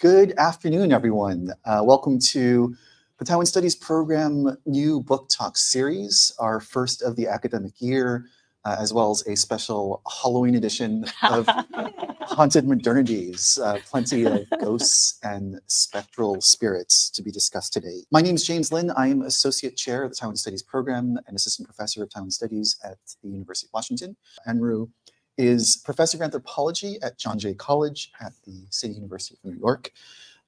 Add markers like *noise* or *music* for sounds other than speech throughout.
Good afternoon, everyone. Uh, welcome to the Taiwan Studies Program New Book Talk Series, our first of the academic year, uh, as well as a special Halloween edition of *laughs* Haunted Modernities. Uh, plenty of ghosts and spectral spirits to be discussed today. My name is James Lin. I am Associate Chair of the Taiwan Studies Program and Assistant Professor of Taiwan Studies at the University of Washington. Anru is professor of anthropology at John Jay College at the City University of New York.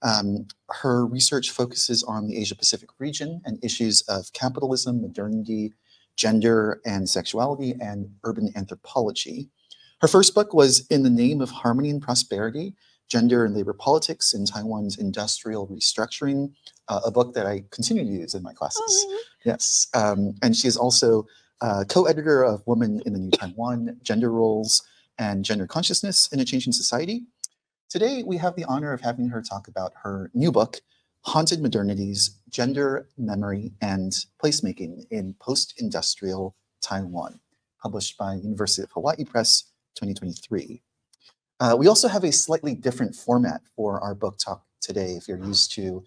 Um, her research focuses on the Asia Pacific region and issues of capitalism, modernity, gender and sexuality, and urban anthropology. Her first book was In the Name of Harmony and Prosperity Gender and Labor Politics in Taiwan's Industrial Restructuring, uh, a book that I continue to use in my classes. Oh, yes. Um, and she is also uh, co-editor of Woman in the New Taiwan, Gender Roles and Gender Consciousness in a Changing Society. Today, we have the honor of having her talk about her new book, Haunted Modernities, Gender, Memory, and Placemaking in Post-Industrial Taiwan, published by University of Hawaii Press 2023. Uh, we also have a slightly different format for our book talk today, if you're used to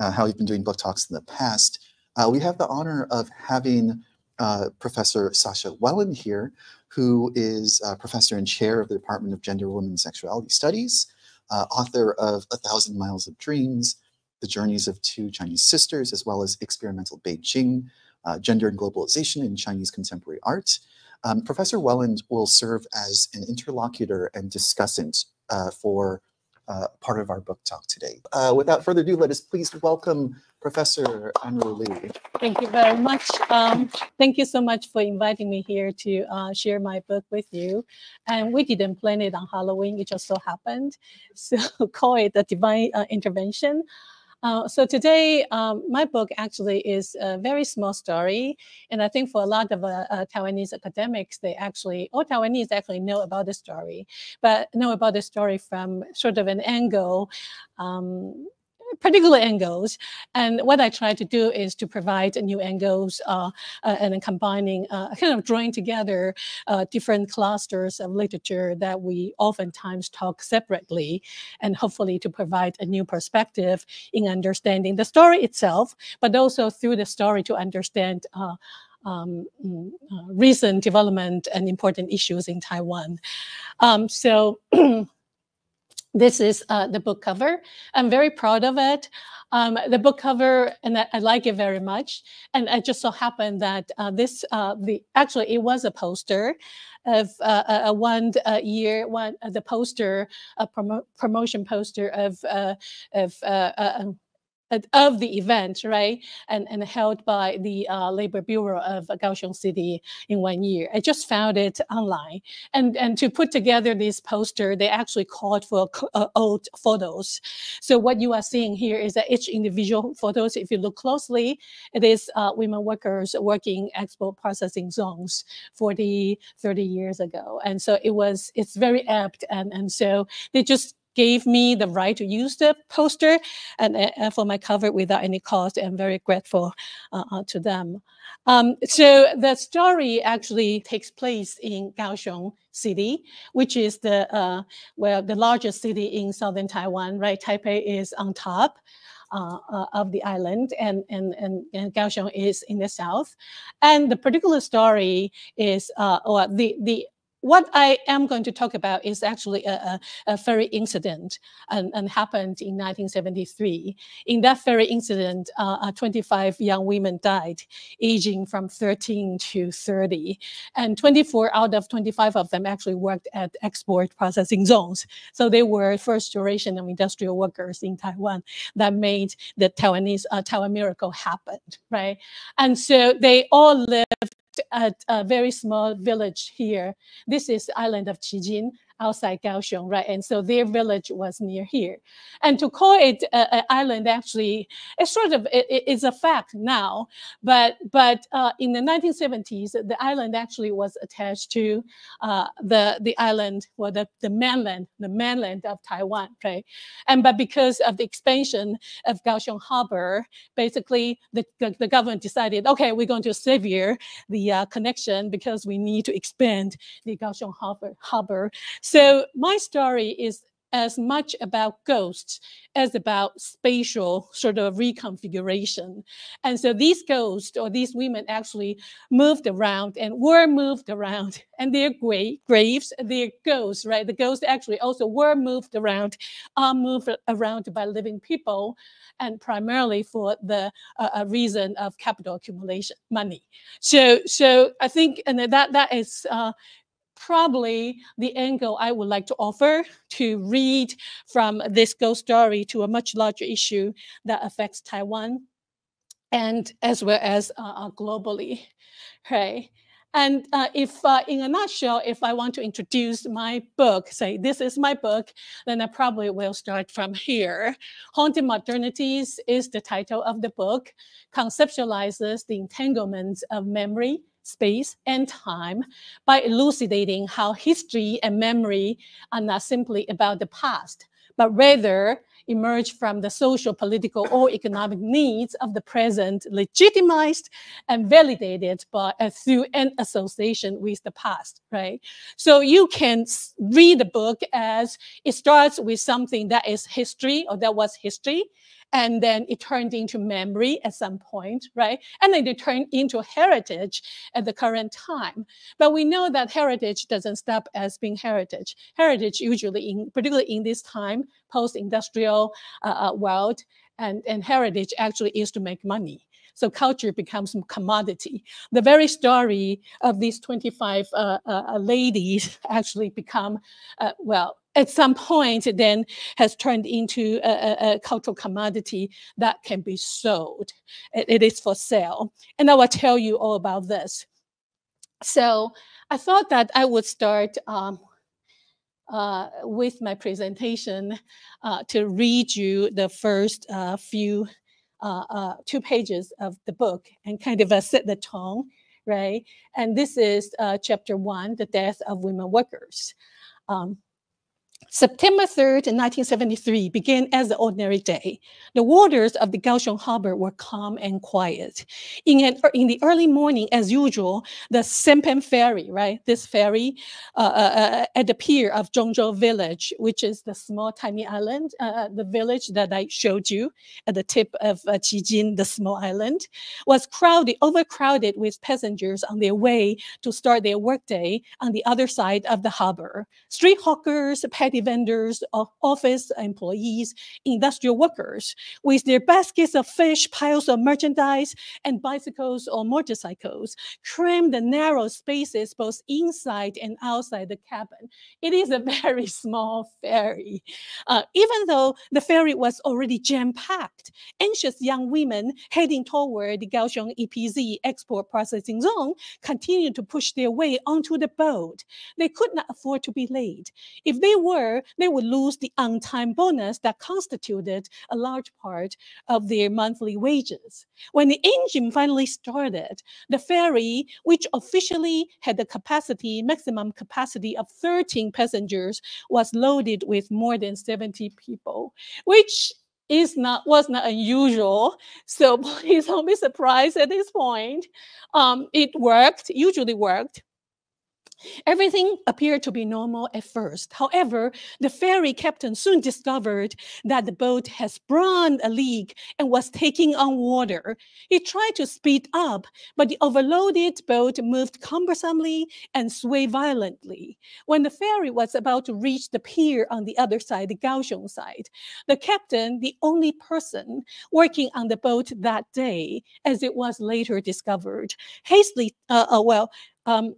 uh, how we've been doing book talks in the past. Uh, we have the honor of having uh, Professor Sasha Welland here, who is professor and chair of the Department of Gender, Women, and Sexuality Studies, uh, author of A Thousand Miles of Dreams, The Journeys of Two Chinese Sisters, as well as Experimental Beijing, uh, Gender and Globalization in Chinese Contemporary Art. Um, Professor Welland will serve as an interlocutor and discussant uh, for uh, part of our book talk today. Uh, without further ado, let us please welcome Professor Anru Lee. Thank you very much. Um, thank you so much for inviting me here to uh, share my book with you. And we didn't plan it on Halloween, it just so happened. *laughs* So call it a divine uh, intervention. Uh, so today, um, my book actually is a very small story, and I think for a lot of uh, uh, Taiwanese academics, they actually, all Taiwanese actually know about the story, but know about the story from sort of an angle um, particular angles. And what I try to do is to provide a new angles uh, uh, and combining, uh, kind of drawing together uh, different clusters of literature that we oftentimes talk separately, and hopefully to provide a new perspective in understanding the story itself, but also through the story to understand. Uh, um, mm, recent development and important issues in Taiwan. Um, so *clears throat* This is uh, the book cover. I'm very proud of it. Um, the book cover, and I, I, like it very much. And it just so happened that uh, this, uh, the actually, it was a poster of uh, a one uh, year, one uh, the poster, a promo promotion poster of of of the event, right, and, and held by the uh, Labor Bureau of Kaohsiung City in one year. I just found it online, and and to put together this poster, they actually called for uh, old photos. So what you are seeing here is that each individual photos, if you look closely, it is uh, women workers working export processing zones 40, 30 years ago, and so it was it's very apt, and and so they just gave me the right to use the poster and, uh, for my cover without any cost. I'm very grateful uh, uh, to them. Um, so the story actually takes place in Kaohsiung City, which is the uh, well the largest city in southern Taiwan. Right, Taipei is on top. Uh, uh, of the island, and, and, and, and Kaohsiung is in the south. And the particular story is, uh, or the, the what I am going to talk about is actually a, a, a ferry incident and, and, happened in 1973. In that ferry incident, uh, uh, 25 young women died, aging from 13 to 30. And 24 out of 25 of them actually worked at export processing zones. So they were first generation of industrial workers in Taiwan that made the Taiwanese uh, Taiwan miracle happen, right? And so they all lived at a very small village here. This is island of Qijin outside Kaohsiung, right? And so their village was near here. And to call it an island actually, it's sort of, it, it's a fact now, but but uh, in the 1970s, the island actually was attached to uh, the, the island, or the, the mainland, the mainland of Taiwan, right? And but because of the expansion of Kaohsiung Harbor, basically the, the, the government decided, okay, we're going to sever the uh, connection because we need to expand the Kaohsiung Harbor. Harbor. So my story is as much about ghosts as about spatial sort of reconfiguration. And so these ghosts or these women actually moved around and were moved around, *laughs* and their gra- graves, their ghosts, right? The ghosts actually also were moved around, are moved around by living people, and primarily for the uh, reason of capital accumulation, money. So, so I think, and that that is. Uh, probably the angle I would like to offer to read from this ghost story to a much larger issue that affects Taiwan and as well as uh, uh globally, right? And uh, if, uh, in a nutshell, if I want to introduce my book, say this is my book, then I probably will start from here. Haunted Modernities is the title of the book, conceptualizes the entanglements of memory, space, and time by elucidating how history and memory are not simply about the past, but rather emerge from the social, political, or economic needs of the present, legitimized and validated by uh, through an association with the past, right? So you can read the book as it starts with something that is history or that was history, and then it turned into memory at some point, right? And then it turned into heritage at the current time. But we know that heritage doesn't stop as being heritage. Heritage usually, in particularly in this time, post-industrial uh, uh, world, and, and heritage actually is to make money. So culture becomes commodity. The very story of these 25 uh, uh, uh, ladies *laughs* actually become, uh, well, at some point it then has turned into a, a, a, cultural commodity that can be sold. It, it is for sale. And I will tell you all about this. So I thought that I would start um, uh, with my presentation uh, to read you the first uh, few uh, uh, two pages of the book and kind of set the tone, right? And this is uh, chapter one, the death of women workers. Um, September 3rd, 1973 began as an ordinary day. The waters of the Kaohsiung harbor were calm and quiet. In, an, in the early morning, as usual, the sampan ferry, right, this ferry uh, uh, uh, at the pier of Zhongzhou village, which is the small tiny island, uh, uh, the village that I showed you at the tip of uh, Qijin, the small island, was crowded, overcrowded with passengers on their way to start their workday on the other side of the harbor. Street hawkers, vendors, office employees, industrial workers, with their baskets of fish, piles of merchandise, and bicycles or motorcycles, cram the narrow spaces both inside and outside the cabin. It is a *laughs* very small ferry. Uh, even though the ferry was already jam-packed, anxious young women heading toward the Kaohsiung EPZ export processing zone continued to push their way onto the boat. They could not afford to be late. If they were were, they would lose the on-time bonus that constituted a large part of their monthly wages. When the engine finally started, the ferry, which officially had the capacity, maximum capacity of 13 passengers, was loaded with more than 70 people, which is not was not unusual. So *laughs* please don't be surprised at this point. Um, it worked, usually worked. Everything appeared to be normal at first. However, the ferry captain soon discovered that the boat had sprung a leak and was taking on water. He tried to speed up, but the overloaded boat moved cumbersomely and swayed violently. When the ferry was about to reach the pier on the other side, the Kaohsiung side, the captain, the only person working on the boat that day, as it was later discovered, hastily, uh, uh, well, um,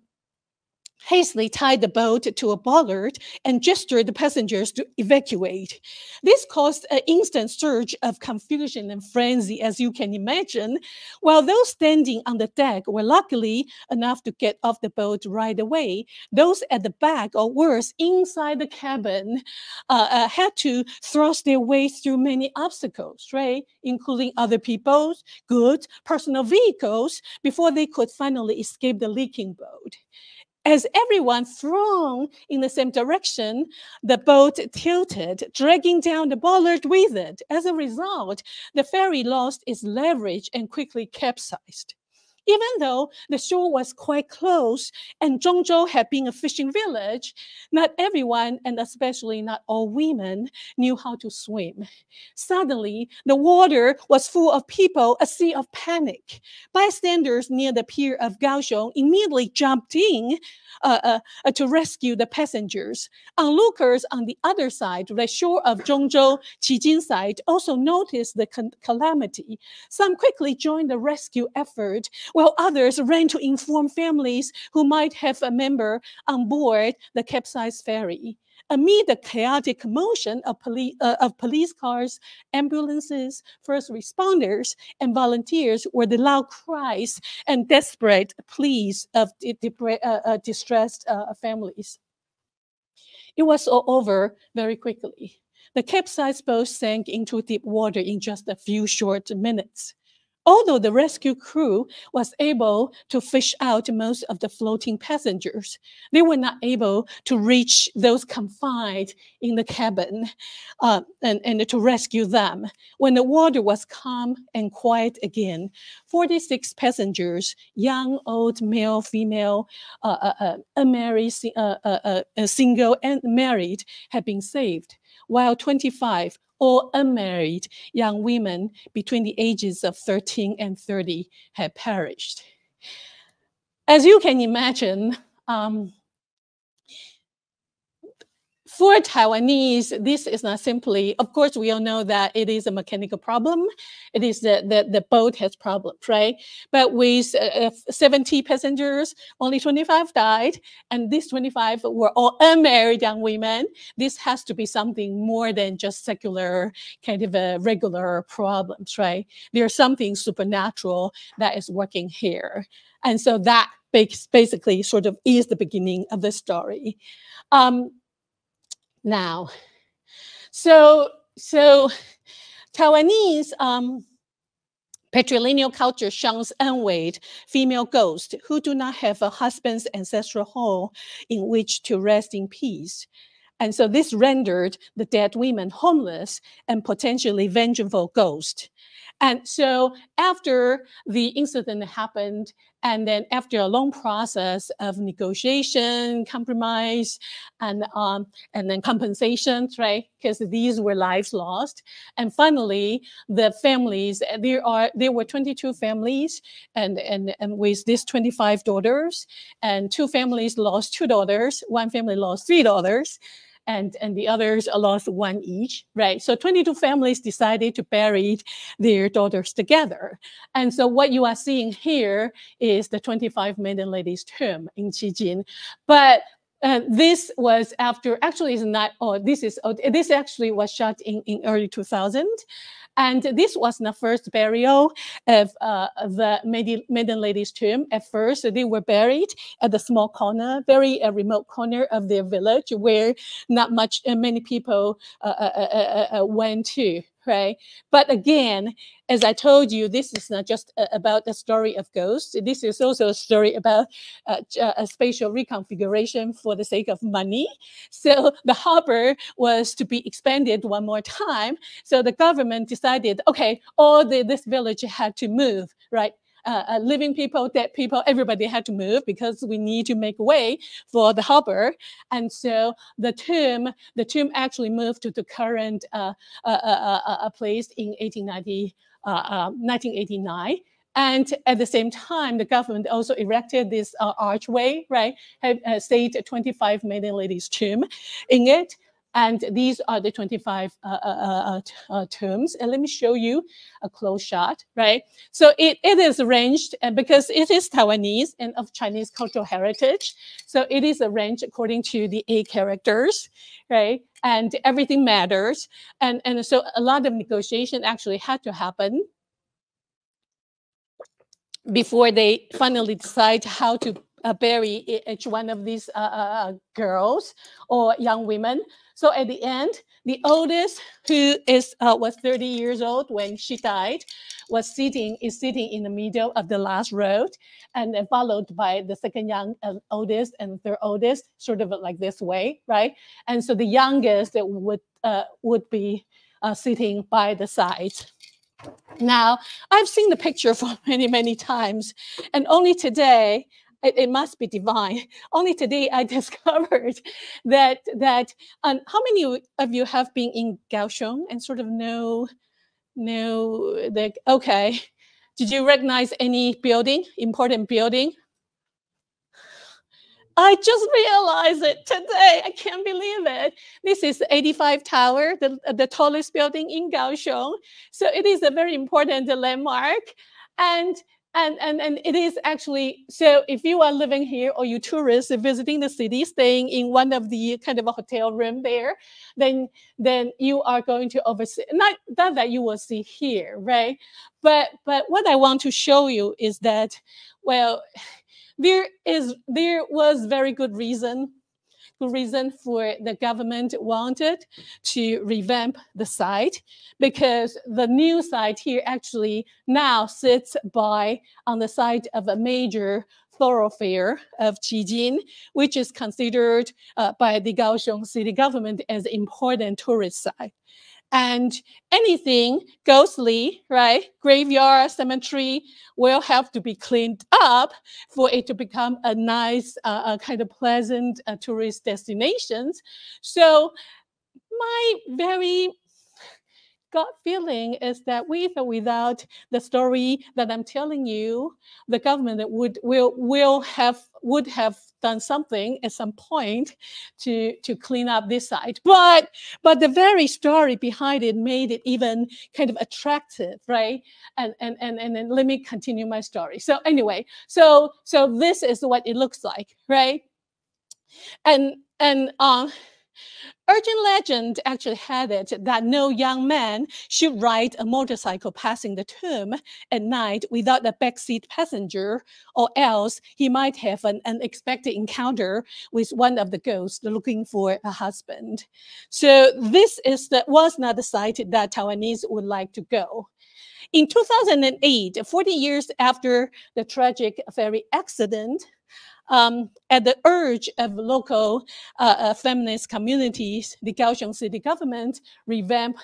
hastily tied the boat to a bollard and gestured the passengers to evacuate. This caused an instant surge of confusion and frenzy, as you can imagine, while those standing on the deck were luckily enough to get off the boat right away. Those at the back, or worse, inside the cabin, uh, uh, had to thrust their way through many obstacles, right? Including other people's goods, personal vehicles, before they could finally escape the leaking boat. As everyone thronged in the same direction, the boat tilted, dragging down the bollard with it. As a result, the ferry lost its leverage and quickly capsized. Even though the shore was quite close and Zhongzhou had been a fishing village, not everyone, and especially not all women, knew how to swim. Suddenly, the water was full of people, a sea of panic. Bystanders near the pier of Kaohsiung immediately jumped in uh, uh, uh, to rescue the passengers. Onlookers on the other side, the shore of Zhongzhou, Qijin side, also noticed the calamity. Some quickly joined the rescue effort, while others ran to inform families who might have a member on board the capsized ferry. Amid the chaotic commotion of, poli- uh, of police cars, ambulances, first responders, and volunteers were the loud cries and desperate pleas of uh, uh, distressed uh, families. It was all over very quickly. The capsized boat sank into deep water in just a few short minutes. Although the rescue crew was able to fish out most of the floating passengers, they were not able to reach those confined in the cabin uh, and, and to rescue them. When the water was calm and quiet again, 46 passengers, young, old, male, female, uh, uh, uh unmarried, uh, uh, single, and married, had been saved, while 25 or unmarried young women between the ages of 13 and 30 had perished. As you can imagine, um, for Taiwanese, this is not simply, of course, we all know that it is a mechanical problem. It is that the, the boat has problems, right? But with uh, 70 passengers, only 25 died, and these 25 were all unmarried young women. This has to be something more than just secular, kind of a regular problems, right? There's something supernatural that is working here. And so that basically sort of is the beginning of the story. Um, now. So, so Taiwanese um, patrilineal culture shuns unweighed female ghosts who do not have a husband's ancestral home in which to rest in peace. And so this rendered the dead women homeless and potentially vengeful ghosts. And so after the incident happened, and then after a long process of negotiation, compromise, and um, and then compensation, right? Because these were lives lost. And finally, the families, there are there were 22 families and and, and with these 25 daughters, and two families lost two daughters, one family lost three daughters and, and the others lost one each, right? So 22 families decided to bury their daughters together. And so what you are seeing here is the 25 maiden ladies tomb in Qijin. But uh, this was after actually is not oh this is oh, this actually was shot in in early 2000 and this was the first burial of uh, the maiden lady's tomb. At first, they were buried at the small corner, very uh, remote corner of their village where not much, uh, many people uh, went to right? But again, as I told you, this is not just uh, about the story of ghosts. This is also a story about uh, a spatial reconfiguration for the sake of money. So *laughs* the harbor was to be expanded one more time. So the government decided, okay, all the, this village had to move, right? Uh, uh, living people, dead people, everybody had to move because we need to make way for the harbor. And so the tomb, the tomb actually moved to the current uh, uh, uh, uh place in 1890, 1989. Um, and at the same time, the government also erected this archway, right? Have, stayed 25 maiden ladies' tomb in it. And these are the 25 uh, uh, uh, uh, terms. And let me show you a close shot, right? So it, it is arranged because it is Taiwanese and of Chinese cultural heritage. So it is arranged according to the A characters, right? And everything matters. And, and so a lot of negotiation actually had to happen before they finally decide how to uh, bury each one of these uh, uh, girls or young women. So at the end, the oldest, who is uh, was 30 years old when she died, was sitting is sitting in the middle of the last row, and then followed by the second young uh, oldest and third oldest, sort of like this way, right? And so the youngest would uh, would be uh, sitting by the side. Now, I've seen the picture *laughs* for many, many times, and only today, it, it must be divine. *laughs* Only today I *laughs* discovered that that um, how many of you have been in Kaohsiung and sort of know know the okay. Did you recognize any building, important building? I just realized it today. I can't believe it. This is 85 Tower, the, the tallest building in Kaohsiung. So it is a very important landmark. And and, and and it is actually so if you are living here or you tourists visiting the city staying in one of the kind of a hotel room there then then you are going to oversee not, not that you will see here right? But but what i want to show you is that well *sighs* there is there was very good reason reason for the government wanted to revamp the site because the new site here actually now sits by on the site of a major thoroughfare of Qijin, which is considered uh, by the Kaohsiung city government as important tourist site and anything ghostly, right, graveyard, cemetery will have to be cleaned up for it to become a nice, uh, kind of pleasant uh, tourist destinations. So my very gut feeling is that with or without the story that I'm telling you, the government would will will have would have done something at some point to to clean up this site. But but the very story behind it made it even kind of attractive, right? And and and and then let me continue my story. So anyway, so so this is what it looks like, right? And and um Urban legend actually had it that no young man should ride a motorcycle passing the tomb at night without a backseat passenger, or else he might have an unexpected encounter with one of the ghosts looking for a husband. So this is the, was not the site that Taiwanese would like to go. In 2008, 40 years after the tragic ferry accident, um, at the urge of local uh, uh, feminist communities, the Kaohsiung city government revamped,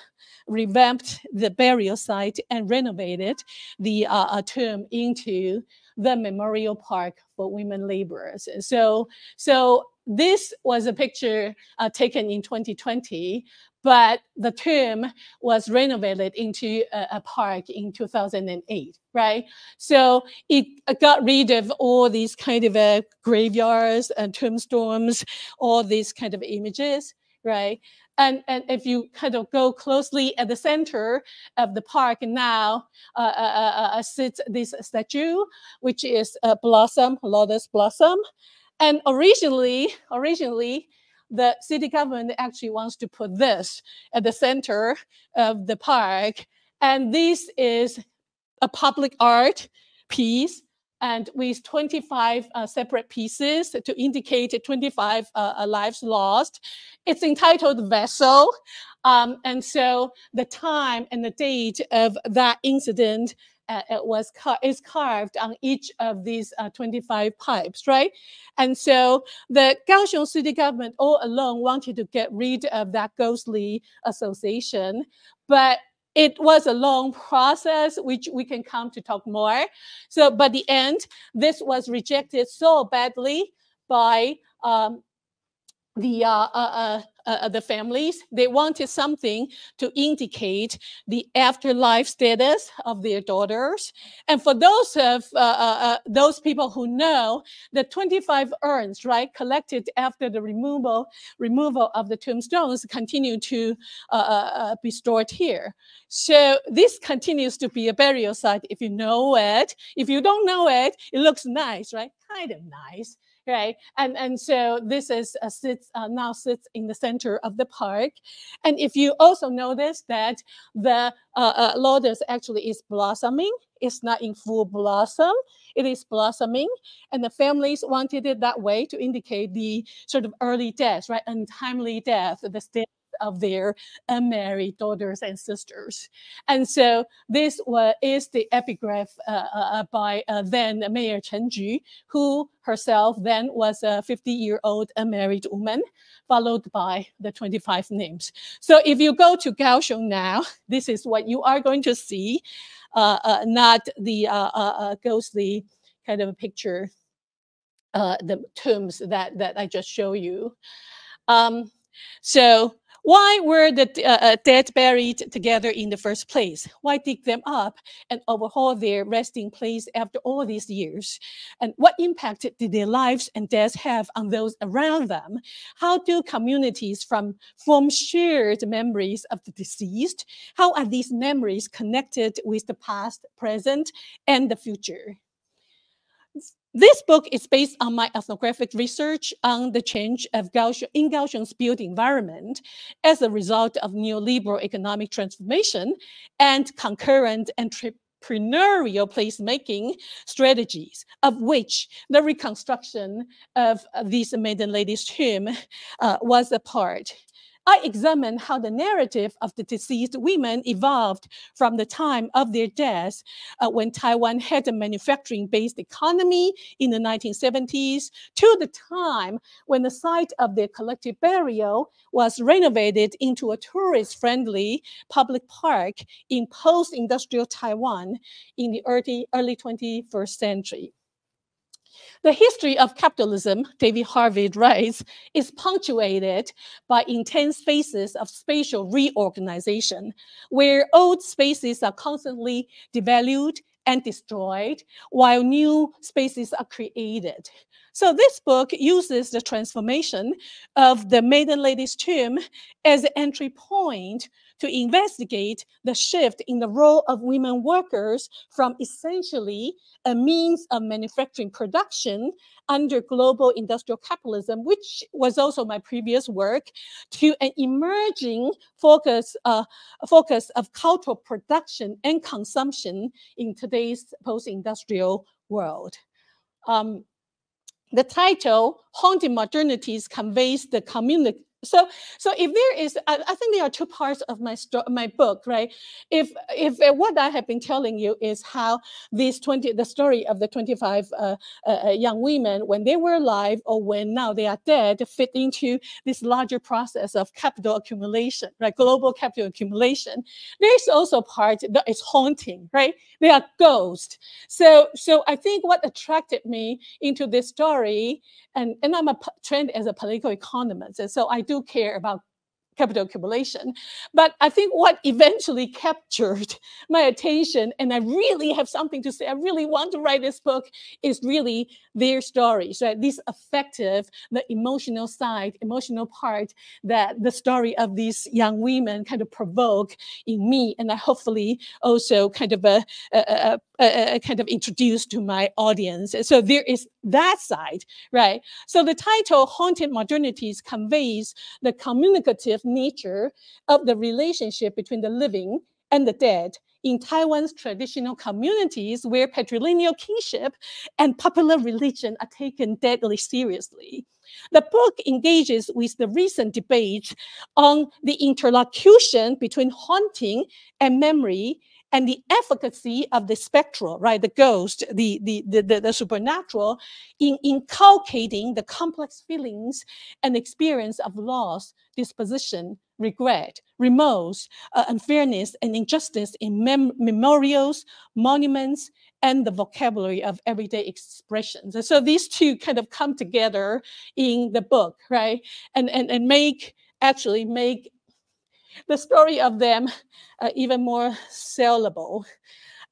revamped the burial site and renovated the uh, uh tomb into the memorial park for women laborers. So, so this was a picture uh, taken in 2020 but the tomb was renovated into a, a, park in 2008, right? So it got rid of all these kind of uh, graveyards and tombstones, all these kind of images, right? And, and if you kind of go closely at the center of the park now uh, uh, uh, uh sits this statue, which is a blossom, lotus blossom. And originally, originally, the city government actually wants to put this at the center of the park. And this is a public art piece and with 25 uh, separate pieces to indicate 25 uh, uh, lives lost. It's entitled Vessel. Um, and so the time and the date of that incident uh, it was car- is carved on each of these uh, 25 pipes, right? And so the Kaohsiung city government all along wanted to get rid of that ghostly association, but it was a long process, which we can come to talk more. So, but the end, this was rejected so badly by um, the uh, uh, uh uh, the families. They wanted something to indicate the afterlife status of their daughters. And for those of uh, uh, uh those people who know, the 25 urns, right, collected after the removal removal of the tombstones, continue to uh, be stored here. So this continues to be a burial site if you know it. If you don't know it, it looks nice, right? Kind of nice right? And and so this is uh, sits uh, now sits in the center of the park. And if you also notice that the uh, uh, lotus actually is blossoming, it's not in full blossom, it is blossoming, and the families wanted it that way to indicate the sort of early death, right, untimely death, the of their unmarried daughters and sisters. And so this was, is the epigraph uh, uh, uh by uh, then Mayor Chen Chu, who herself then was a 50-year-old unmarried woman, followed by the 25 names. So if you go to Kaohsiung now, *laughs* this is what you are going to see, uh, uh, not the ghostly kind of picture uh, the tombs that, that I just show you. Um, so why were the uh, uh, dead buried together in the first place? Why dig them up and overhaul their resting place after all these years? And what impact did their lives and deaths have on those around them? How do communities from form shared memories of the deceased? How are these memories connected with the past, present, and the future? This book is based on my ethnographic research on the change of Kaohsiung, in Kaohsiung's built environment as a result of neoliberal economic transformation and concurrent entrepreneurial placemaking strategies, of which the reconstruction of this maiden lady's tomb uh, was a part. I examine how the narrative of the deceased women evolved from the time of their death uh, when Taiwan had a manufacturing based economy in the 1970s to the time when the site of their collective burial was renovated into a tourist friendly public park in post industrial Taiwan in the early, early 21st century. The history of capitalism, David Harvey writes, is punctuated by intense phases of spatial reorganization, where old spaces are constantly devalued and destroyed, while new spaces are created. So this book uses the transformation of the Maiden Lady's Tomb as an entry point to investigate the shift in the role of women workers from essentially a means of manufacturing production under global industrial capitalism, which was also my previous work, to an emerging focus, uh, focus of cultural production and consumption in today's post-industrial world. Um, the title, Haunting Modernities, conveys the community so so if there is I, I, think there are two parts of my my book right? If if uh, what i have been telling you is how these 20 the story of the 25 uh, uh, uh, young women when they were alive or when now they are dead fit into this larger process of capital accumulation right? Global capital accumulation. There's also part that is haunting right? They are ghosts. So so i think what attracted me into this story and, and I'm a trained as a political economist, and so I do care about capital accumulation. But I think what eventually captured *laughs* my attention, and I really have something to say, I really want to write this book, is really their stories, right? This affective, the emotional side, emotional part that the story of these young women kind of provoke in me, and I hopefully also kind of a, a, a, a kind of introduce to my audience. So there is that side, right? So the title Haunted Modernities conveys the communicative nature of the relationship between the living and the dead in Taiwan's traditional communities where patrilineal kinship and popular religion are taken deadly seriously. The book engages with the recent debate on the interlocution between haunting and memory and the efficacy of the spectral, right, the ghost, the, the, the, the, supernatural, in inculcating the complex feelings and experience of loss, disposition, regret, remorse, uh, unfairness, and injustice in mem- memorials, monuments, and the vocabulary of everyday expressions. And so these two kind of come together in the book, right? And, and, and make actually make *laughs* the story of them uh, even more sellable.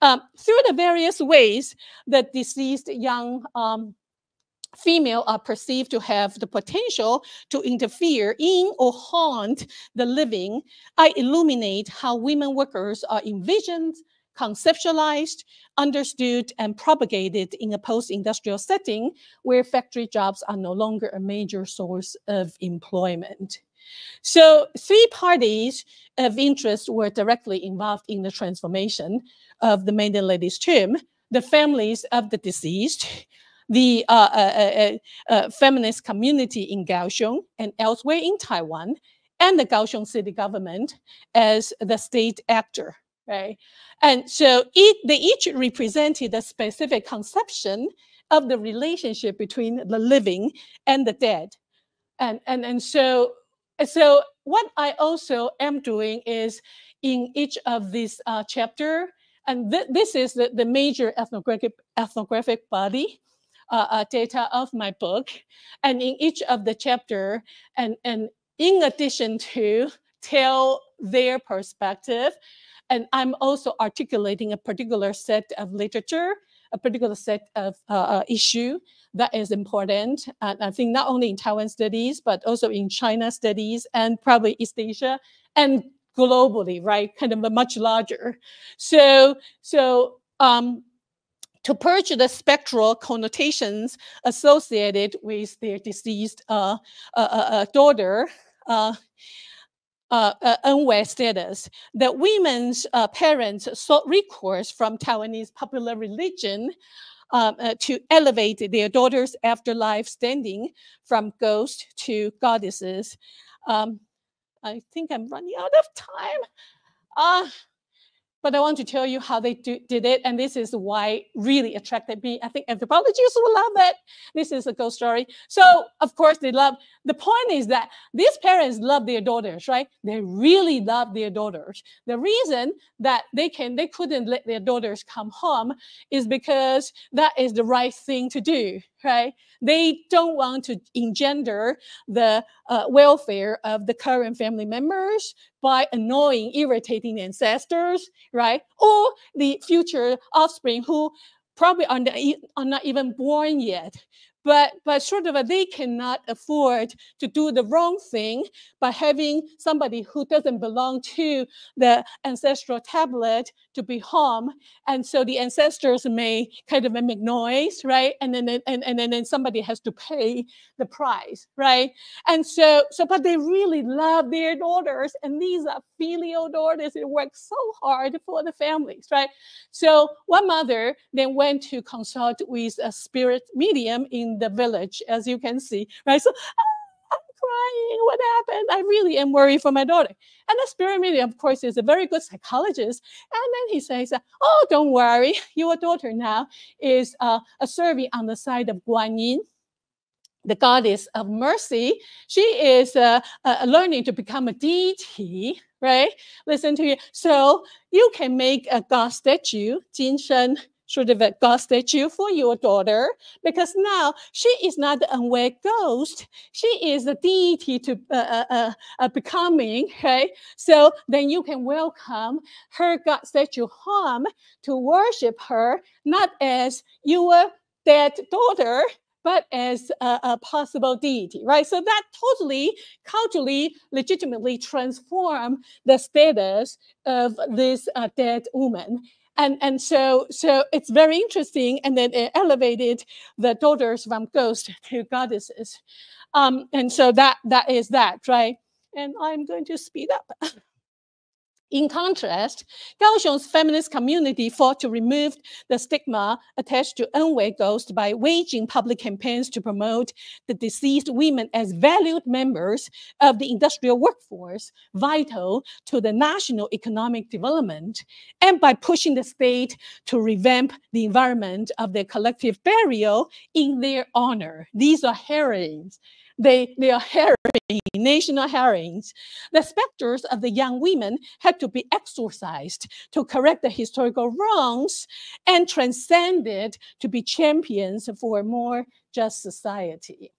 Um, through the various ways that deceased young um, female are perceived to have the potential to interfere in or haunt the living, I illuminate how women workers are envisioned, conceptualized, understood, and propagated in a post-industrial setting where factory jobs are no longer a major source of employment. So three parties of interest were directly involved in the transformation of the Maiden Lady's tomb, the families of the deceased, the uh, uh, uh, uh, feminist community in Kaohsiung and elsewhere in Taiwan, and the Kaohsiung city government as the state actor, right? And so it, they each represented a specific conception of the relationship between the living and the dead. And, and, and so, so what I also am doing is in each of these uh, chapter, and th this is the, the major ethnographic, ethnographic body uh, uh, data of my book. And in each of the chapter, and, and in addition to tell their perspective, and I'm also articulating a particular set of literature, a particular set of uh, uh, issue that is important. And I think not only in Taiwan studies, but also in China studies and probably East Asia and globally, right? Kind of much larger. So, so um, to purge the spectral connotations associated with their deceased uh, uh, uh, uh daughter, uh, uh, unwed status, that women's uh, parents sought recourse from Taiwanese popular religion um, uh, to elevate their daughter's afterlife standing from ghosts to goddesses. Um, I think I'm running out of time. Uh, but I want to tell you how they do, did it. And this is why really attracted me. I think anthropologists will love it. This is a ghost story. So of course they love, the point is that these parents love their daughters, right? They really love their daughters. The reason that they can, they couldn't let their daughters come home is because that is the right thing to do, right? They don't want to engender the uh, welfare of the current family members by annoying, irritating ancestors, right? Or the future offspring who probably are not, are not even born yet but but sort of they cannot afford to do the wrong thing by having somebody who doesn't belong to the ancestral tablet to be home and so the ancestors may kind of make noise right? And then and, and, and then somebody has to pay the price right? And so so but they really love their daughters and these are filial daughters. They work so hard for the families right? So one mother then went to consult with a spirit medium in the village, as you can see, right? So I'm crying. What happened? I really am worried for my daughter. And the spirit medium, of course, is a very good psychologist. And then he says, "Oh, don't worry. *laughs* Your daughter now is uh, serving on the side of Guanyin." the goddess of mercy, she is uh, uh, learning to become a deity, right? Listen to you. So you can make a god statue, Jin Of a God statue for your daughter because now she is not the unwed ghost. She is the deity to uh, uh, uh, uh, becoming, okay? So then you can welcome her God statue home to worship her, not as your dead daughter, but as a, a, possible deity, right? So that totally, culturally, legitimately transform the status of this uh, dead woman and and so so it's very interesting and then it elevated the daughters from ghosts *laughs* to goddesses. Um and so that that is that right? And i'm going to speed up *laughs* In contrast, Kaohsiung's feminist community fought to remove the stigma attached to unwed ghosts by waging public campaigns to promote the deceased women as valued members of the industrial workforce, vital to the national economic development, and by pushing the state to revamp the environment of their collective burial in their honor. These are heroines they, they are herring, national herrings. The specters of the young women had to be exorcised to correct the historical wrongs and transcended to be champions for a more just society.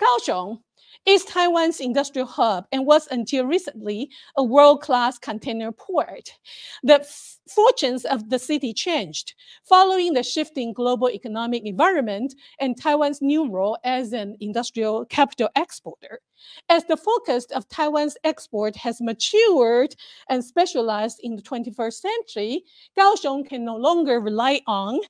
Kaohsiung is Taiwan's industrial hub and was until recently a world-class container port. The fortunes of the city changed following the shifting global economic environment and Taiwan's new role as an industrial capital exporter. As the focus of Taiwan's export has matured and specialized in the 21st century, Kaohsiung can no longer rely on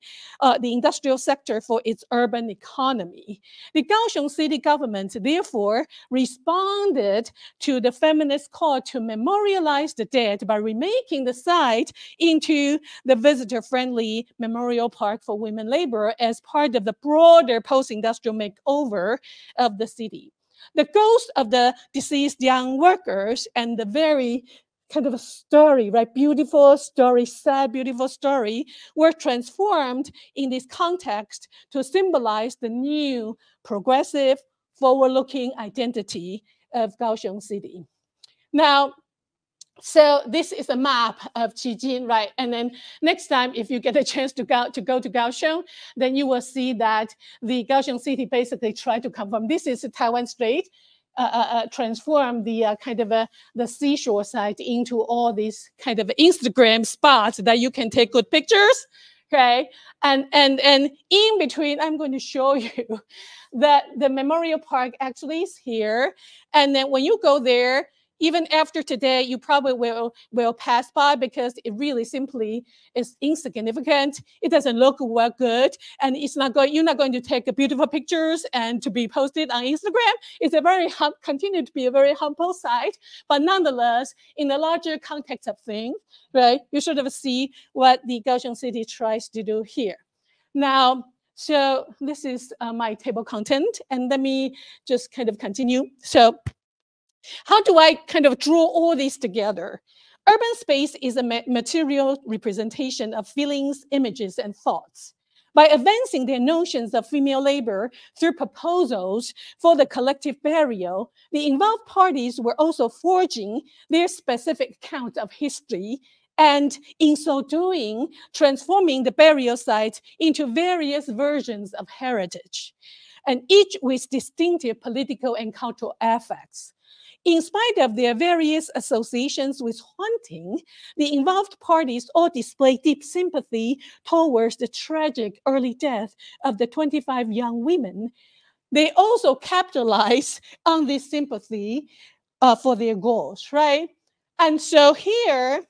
uh, the industrial sector for its urban economy. The Kaohsiung city government, therefore, responded to the feminist call to memorialize the dead by remaking the site into the visitor-friendly memorial park for women labor as part of the broader post-industrial makeover of the city. the ghost of the deceased young workers and the very kind of a story, right? Beautiful story, sad, beautiful story, were transformed in this context to symbolize the new, progressive, forward-looking identity of Kaohsiung City. Now, so this is a map of Qijin, right? And then next time, if you get a chance to go to go to Kaohsiung, then you will see that the Kaohsiung city basically tried to come from this is Taiwan Strait, uh, uh, uh, transform the uh, kind of a, the seashore side into all these kind of Instagram spots that you can take good pictures. Okay, and and and in between, I'm going to show *laughs* you that the memorial park actually is here. And then when you go there, even after today, you probably will will pass by because it really simply is insignificant. It doesn't look well good, and it's not going. You're not going to take beautiful pictures and to be posted on Instagram. It's a very hum, continue to be a very humble site, but nonetheless, in the larger context of things, right? You sort of see what the Kaohsiung city tries to do here. Now, so this is uh, my table content, and let me just kind of continue. So how do I kind of draw all these together? Urban space is a ma material representation of feelings, images, and thoughts. By advancing their notions of female labor through proposals for the collective burial, the involved parties were also forging their specific account of history and in so doing, transforming the burial site into various versions of heritage, and each with distinctive political and cultural effects. In spite of their various associations with haunting, the involved parties all display deep sympathy towards the tragic early death of the 25 young women. They also capitalize on this sympathy uh, for their goals, right? And so here,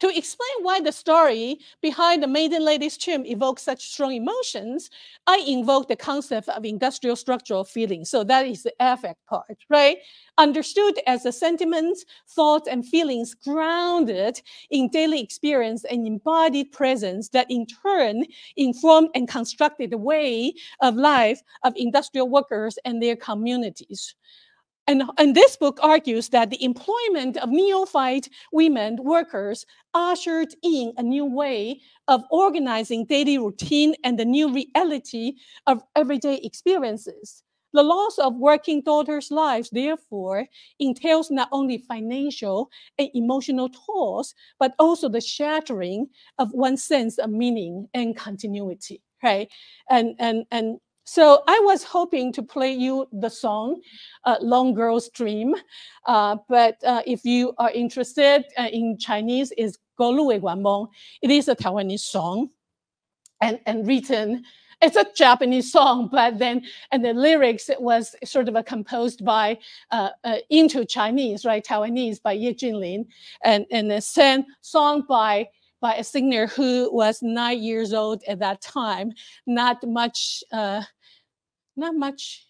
To explain why the story behind the Maiden Lady's Tomb evokes such strong emotions, I invoke the concept of industrial structural feeling. So that is the affect part, right? Understood as the sentiments, thoughts, and feelings grounded in daily experience and embodied presence that in turn informed and constructed the way of life of industrial workers and their communities. And, and this book argues that the employment of neophyte women workers ushered in a new way of organizing daily routine and the new reality of everyday experiences. The loss of working daughters' lives, therefore, entails not only financial and emotional tolls, but also the shattering of one's sense of meaning and continuity, right? And, and, and so I was hoping to play you the song, uh, Long Girl's Dream. Uh, but uh, if you are interested uh, in Chinese, is Go Lu Wei Guan Meng. It is a Taiwanese song and, and written, it's a Japanese song, but then, and the lyrics it was sort of a composed by, uh, uh, into Chinese, right, Taiwanese by Ye Junlin, and, and a sang, song by by a singer who was nine years old at that time, not much, uh, not much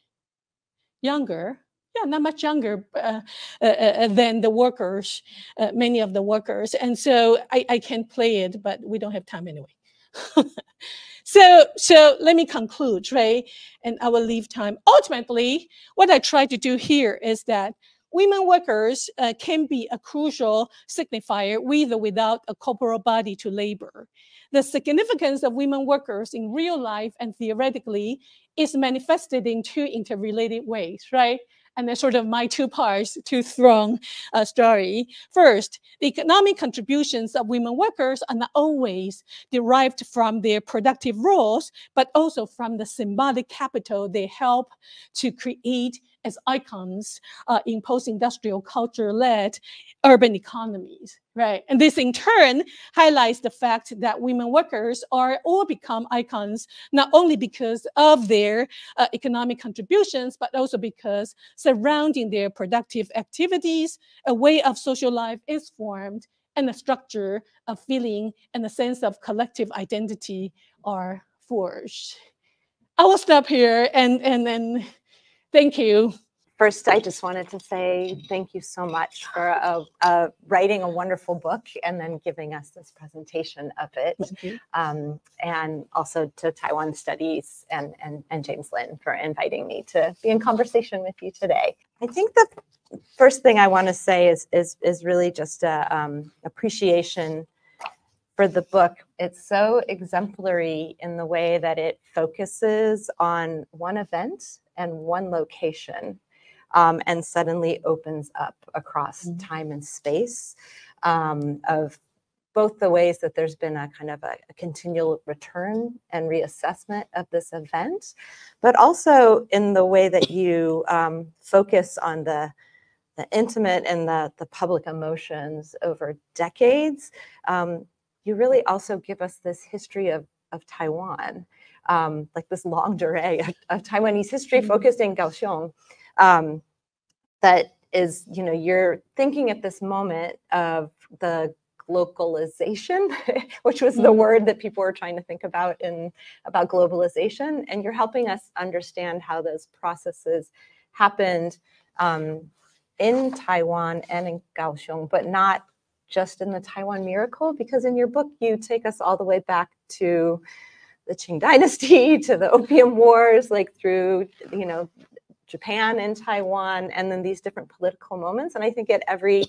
younger. Yeah, not much younger uh, uh, uh, than the workers, uh, many of the workers. And so I, I can play it, but we don't have time anyway. *laughs* so, so let me conclude, right? And I will leave time. Ultimately, what I try to do here is that women workers uh, can be a crucial signifier with or without a corporal body to labor. The significance of women workers in real life and theoretically is manifested in two interrelated ways, right? and then sort of my two parts to Throng uh, story. First, the economic contributions of women workers are not always derived from their productive roles, but also from the symbolic capital they help to create as icons uh, in post-industrial culture-led urban economies, right? And this in turn highlights the fact that women workers are all become icons, not only because of their uh, economic contributions, but also because surrounding their productive activities, a way of social life is formed and a structure of feeling and a sense of collective identity are forged. I will stop here and and then Thank you. First, I just wanted to say thank you so much for uh, uh, writing a wonderful book and then giving us this presentation of it. Um, and also to Taiwan Studies and, and, and James Lin for inviting me to be in conversation with you today. I think the first thing I want to say is, is, is really just a um, appreciation for the book. It's so exemplary in the way that it focuses on one event and one location um, and suddenly opens up across mm-hmm. time and space um, of both the ways that there's been a kind of a, a, continual return and reassessment of this event, but also in the way that you um, focus on the the intimate and the, the public emotions over decades. Um, you really also give us this history of, of Taiwan, um, like this longue *laughs* durée of, of Taiwanese history mm-hmm. focused in Kaohsiung um, that is, you know, you're thinking at this moment of the localization, *laughs* which was the mm-hmm. word that people were trying to think about in about globalization, and you're helping us understand how those processes happened um, in Taiwan and in Kaohsiung, but not just in the Taiwan miracle, because in your book you take us all the way back to the Qing Dynasty, *laughs* to the Opium Wars, like through you know Japan and Taiwan, and then these different political moments. And I think at every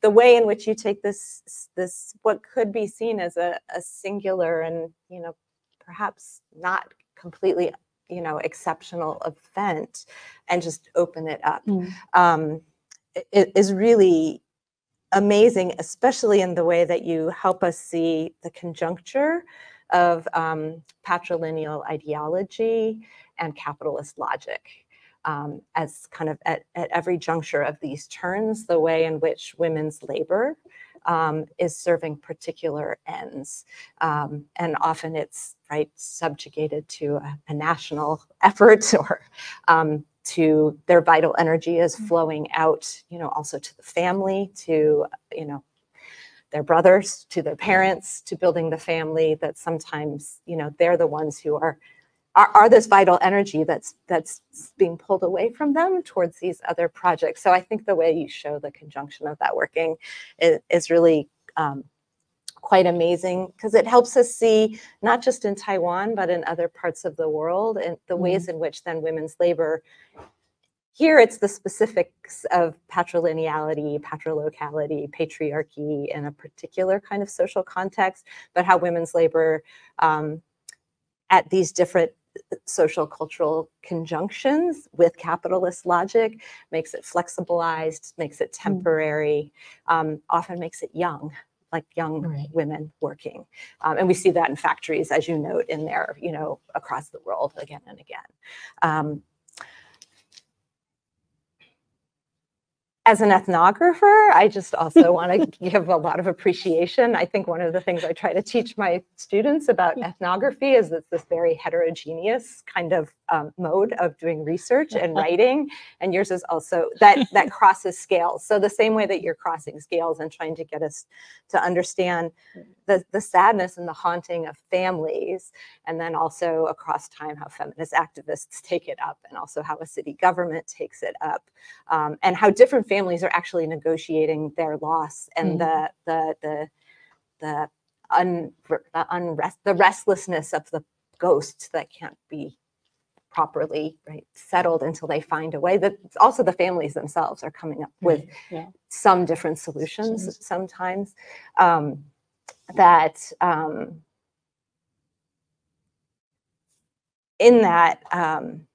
the way in which you take this this what could be seen as a, a singular and you know perhaps not completely you know exceptional event and just open it up mm. um, it is really amazing, especially in the way that you help us see the conjuncture of um, patrilineal ideology and capitalist logic um, as kind of at, at every juncture of these turns, the way in which women's labor um, is serving particular ends. Um, and often it's right subjugated to a, a national *laughs* effort or um, to their vital energy is mm. flowing out, you know, also to the family, to, you know, their brothers, to their parents, to building the family that sometimes, you know, they're the ones who are are, are this vital energy that's that's being pulled away from them towards these other projects. So I think the way you show the conjunction of that working is, is really um, quite amazing because it helps us see not just in Taiwan but in other parts of the world and the mm-hmm. ways in which then women's labor here it's the specifics of patrilineality, patrilocality, patriarchy in a particular kind of social context, but how women's labor um, at these different social cultural conjunctions with capitalist logic makes it flexibilized, makes it mm. temporary, um, often makes it young like young right. women working. Um, and we see that in factories, as you note in there, you know, across the world again and again. Um, as an ethnographer, I just also *laughs* want to give a lot of appreciation. I think one of the things I try to teach my students about ethnography is that this very heterogeneous kind of um, mode of doing research and *laughs* writing, and yours is also that that *laughs* crosses scales. So the same way that you're crossing scales and trying to get us to understand the the sadness and the haunting of families, and then also across time how feminist activists take it up, and also how a city government takes it up, um, and how different families are actually negotiating their loss and mm. the the the the, un, the unrest the restlessness of the ghosts that can't be properly right settled until they find a way that also the families themselves are coming up with yeah. some different solutions mm-hmm. sometimes um, that um, in that um,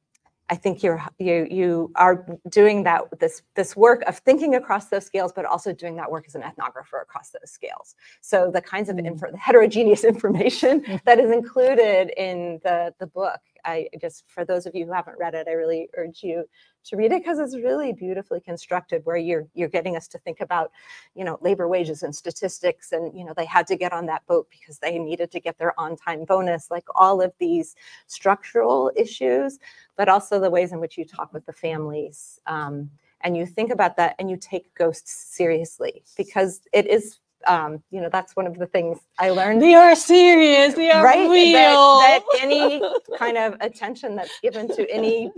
I think you're you you are doing that this this work of thinking across those scales, but also doing that work as an ethnographer across those scales. So the kinds of mm. info, the heterogeneous *laughs* information *laughs* that is included in the the book I just, for those of you who haven't read it, I really urge you to read it because it's really beautifully constructed where you're you're getting us to think about, you know, labor wages and statistics and, you know, they had to get on that boat because they needed to get their on-time bonus, like all of these structural issues, but also the ways in which you talk with the families. Um, and you think about that and you take ghosts seriously because it is um, you know, that's one of the things I learned. They are serious. They are right? real. That, that any *laughs* kind of attention that's given to any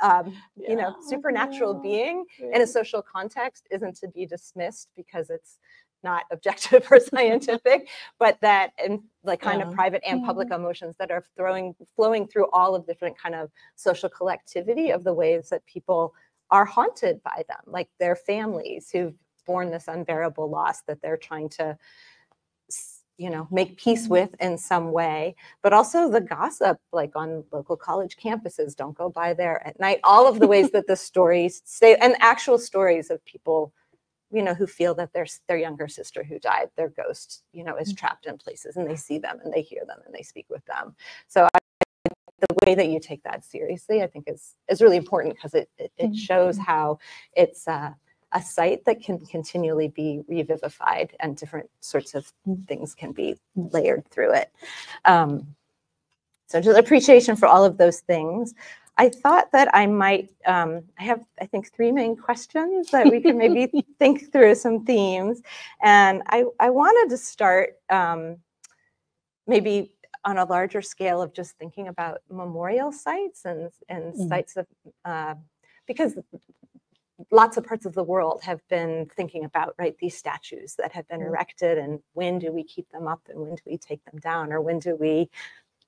um, you know, supernatural yeah, being in a social context isn't to be dismissed because it's not *laughs* objective or scientific, but that and like kind of private and public emotions that are throwing flowing through all of different kind of social collectivity of the ways that people are haunted by them, like their families who've borne this unbearable loss that they're trying to you know make peace Mhm. with in some way but also the gossip like on local college campuses don't go by there at night all of the ways *laughs* that the stories stay and actual stories of people you know who feel that their their younger sister who died their ghost you know is Mhm. trapped in places and they see them and they hear them and they speak with them so I, the way that you take that seriously i think is is really important because it it, it Mhm. shows how it's uh, a site that can continually be revivified and different sorts of Mm. things can be layered through it. Um, so just appreciation for all of those things. I thought that I might, um, I have, I think, three main questions that we can maybe *laughs* think through some themes. And I, I wanted to start um, maybe on a larger scale of just thinking about memorial sites and, and Mm. sites of, uh, because lots of parts of the world have been thinking about right these statues that have been Mm. erected and when do we keep them up and when do we take them down or when do we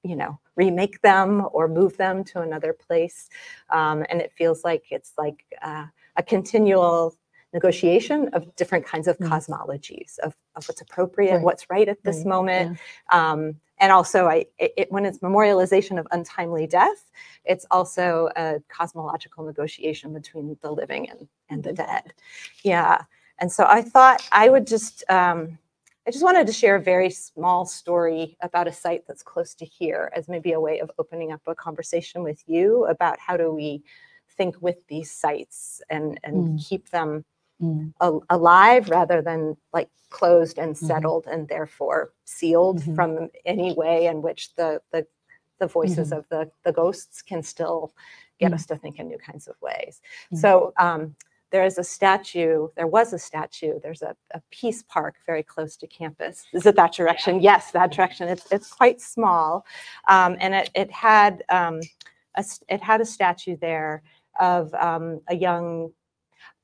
you know remake them or move them to another place um, and it feels like it's like uh, a continual negotiation of different kinds of Mm. cosmologies of, of what's appropriate Right. what's right at this Right, moment um, and also I, it, it- when it's memorialization of untimely death it's also a cosmological negotiation between the living and, and the Mhm. dead yeah and so i thought i would just um, i just wanted to share a very small story about a site that's close to here as maybe a way of opening up a conversation with you about how do we think with these sites and and Mm. keep them Mm. al- alive rather than like closed and Mhm. settled and therefore sealed Mhm. from any way in which the the, the voices of the the ghosts can still get Mm. us to think in new kinds of ways. Mm. So um, there is a statue. There was a statue. There's a, a peace park very close to campus. Is it that direction? Yes, that direction. It's it's quite small, um, and it it had um, a it had a statue there of um, a young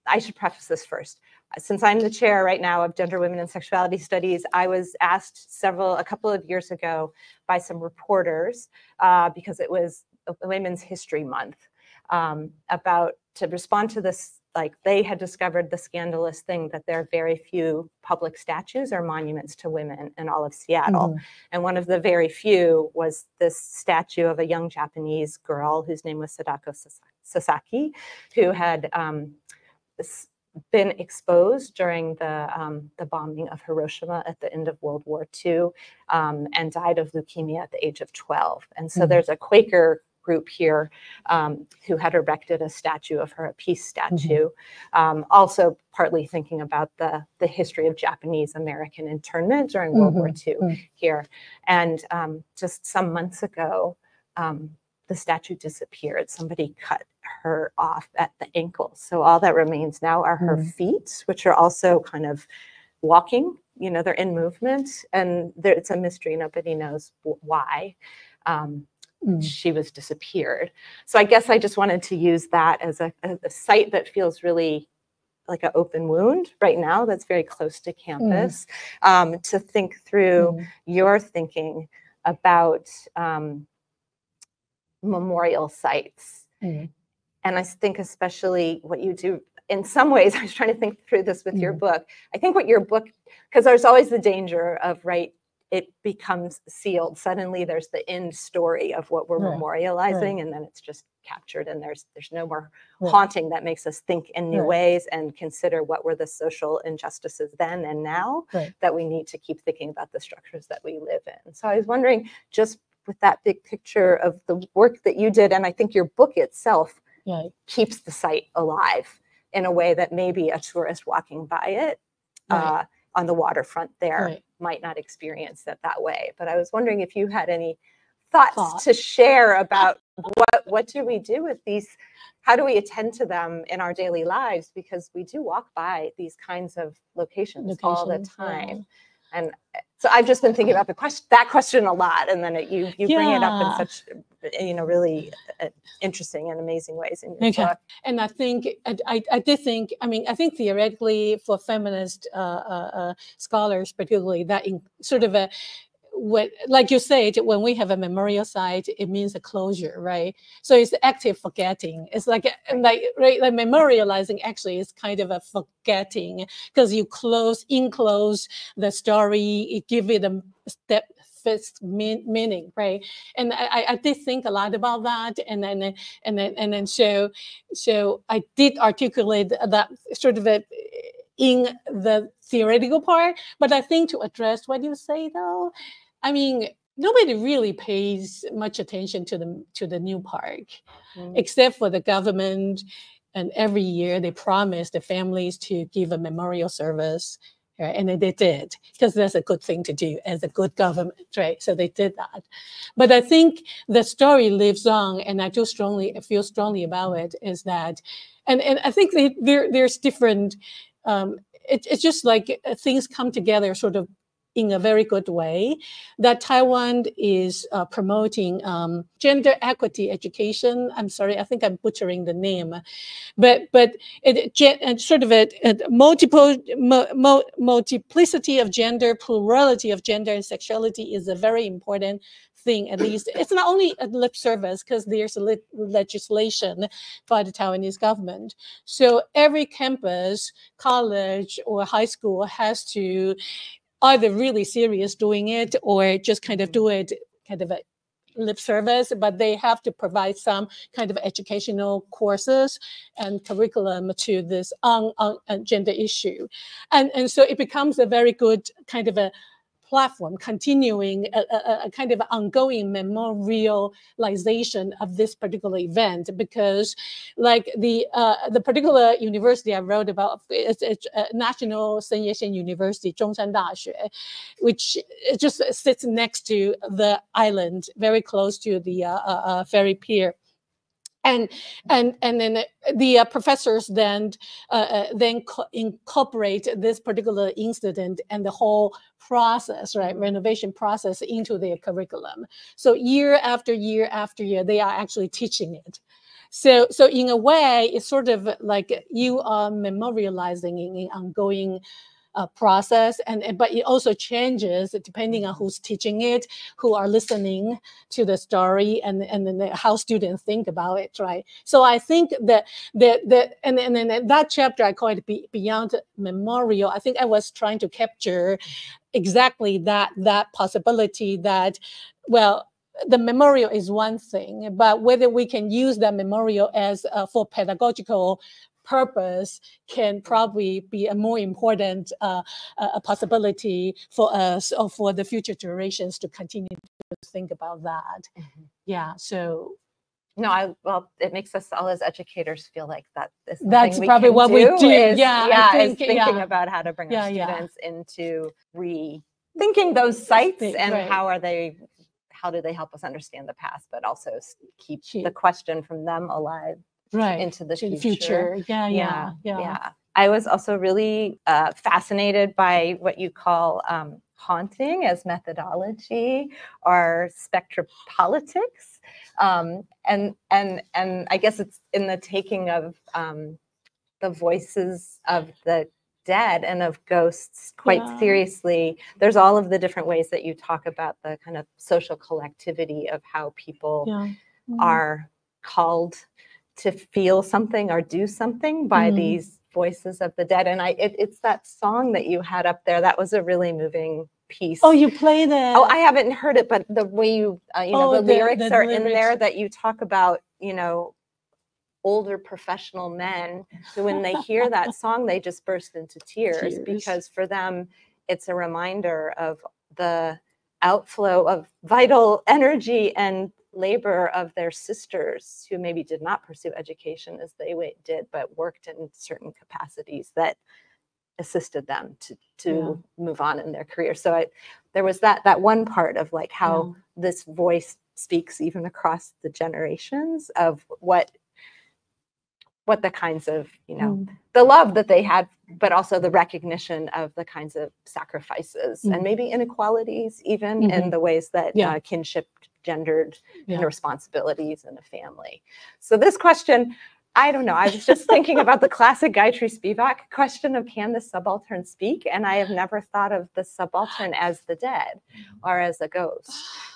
I should preface this first. Since I'm the chair right now of Gender, Women, and Sexuality Studies, I was asked several, a couple of years ago by some reporters, uh, because it was Women's History Month, um, about to respond to this. Like they had discovered the scandalous thing that there are very few public statues or monuments to women in all of Seattle. Mhm. And one of the very few was this statue of a young Japanese girl whose name was Sadako Sasaki, who had um, been exposed during the, um, the bombing of Hiroshima at the end of World War II um, and died of leukemia at the age of 12. And so Mhm. there's a Quaker group here um, who had erected a statue of her, a peace statue, um, also partly thinking about the, the history of Japanese American internment during World War II mhm. here. And um, just some months ago, um, the statue disappeared. Somebody cut her off at the ankle. So all that remains now are her Mm. feet, which are also kind of walking. You know, they're in movement, and there, it's a mystery. Nobody knows why. Um, Mm. she was disappeared. So I guess I just wanted to use that as a, a, a site that feels really like an open wound right now that's very close to campus um, to think through Mm. your thinking about um, memorial sites. Mm. And I think especially what you do in some ways, *laughs* I was trying to think through this with your Mm. book. I think what your book, because there's always the danger of, right, it becomes sealed. Suddenly there's the end story of what we're Right, memorializing, and then it's just captured and there's there's no more Right. haunting that makes us think in new Right. ways and consider what were the social injustices then and now Right. that we need to keep thinking about the structures that we live in. So I was wondering, just with that big picture of the work that you did, and I think your book itself Right. keeps the site alive in a way that maybe a tourist walking by it Right. uh, on the waterfront there Right. might not experience it that way. But I was wondering if you had any thoughts Thought. to share *laughs* about what what do we do with these how do we attend to them in our daily lives because we do walk by these kinds of locations, all the Locations, time And uh, so I've just been thinking about the question, that question a lot, and then it, you you bring it up in such, you know, really uh, interesting and amazing ways in your Okay. book. and I think I, I, I did think I mean I think theoretically for feminist uh, uh, uh, scholars particularly that in sort of a what like you said when we have a memorial site it means a closure right? So it's active forgetting. It's like like right like memorializing actually is kind of a forgetting because you close enclose the story you give it a step fits mean, meaning right? And I, I- I did think a lot about that and then and then and then so so I did articulate that sort of a, in the theoretical part, but I think to address what you say though, I mean nobody really pays much attention to the to the new park, Mm. except for the government, and every year they promise the families to give a memorial service. Right, and then they did because that's a good thing to do as a good government, right? So they did that, but I think the story lives on, and I do strongly I feel strongly about it. Is that, and and I think they, there there's different. Um, it, it's just like uh, things come together, sort of in a very good way. That Taiwan is uh, promoting um, gender equity education. I'm sorry, I think I'm butchering the name, but but it, and sort of a, a multiple mo, mo, multiplicity of gender, plurality of gender and sexuality is a very important thing. At least it's not only a lip service because there's legislation by the Taiwanese government. So every campus, college, or high school has to either really serious doing it or just kind of mm-hmm. do it kind of a lip service, but they have to provide some kind of educational courses and curriculum to this on, on, on gender issue. And, and so it becomes a very good kind of a platform, continuing a, a, a kind of ongoing memorialization of this particular event because like the uh, the particular university I wrote about it's, it's uh, National Sun Yat-sen University, Zhongshan Daxue, which just sits next to the island, very close to the uh, uh, uh, ferry pier. And and and then the uh, professors then uh, uh, then co- incorporate this particular incident and the whole process, right, renovation process into their curriculum. So year after year after year, they are actually teaching it. So, so in a way, it's sort of like you are memorializing in an ongoing uh, process, and and- but it also changes depending on who's teaching it, who are listening to the story, and and then the- how students think about it, right? So I think that that that and and then that chapter I call it be, beyond memorial. I think I was trying to capture exactly that that possibility that well the memorial is one thing but whether we can use that memorial as uh, for pedagogical purpose can probably be a more important uh, a possibility for us or for the future generations to continue to think about that Mhm. yeah so No, I well, it makes us all as educators feel like that is That's probably what we do. Is, Yeah, yeah, think- is thinking yeah. about how to bring our Yeah, yeah. students into rethinking those sites Think, and right. how are they, how do they help us understand the past, but also keep the question from them alive right into the future. future yeah yeah yeah, yeah. I was also really uh, fascinated by what you call um, haunting as methodology or spectropolitics. Um, and and and I guess it's in the taking of um, the voices of the dead and of ghosts quite Yeah. seriously. There's all of the different ways that you talk about the kind of social collectivity of how people yeah. Mm. are called to feel something or do something by Mhm. these voices of the dead. And i it, it's that song that you had up there. That was a really moving piece. Oh you play the oh i haven't heard it but the way you uh, you know Oh, the, the- lyrics the are in there that you talk about you know older professional men. Who when they hear *laughs* that song they just burst into tears, Tears. because for them it's a reminder of the outflow of vital energy and labor of their sisters who maybe did not pursue education as they did but worked in certain capacities that assisted them to to move on in their career so I, there was that that one part of like how this voice speaks even across the generations of what what the kinds of you know Mm. the love that they had but also the recognition of the kinds of sacrifices Mm. and maybe inequalities even in Mhm. the ways that Yeah. uh, kinship gendered Yeah. responsibilities in a family so this question i don't know i was just thinking about the classic gayatri spivak question of can the subaltern speak and i have never thought of the subaltern as the dead or as a ghost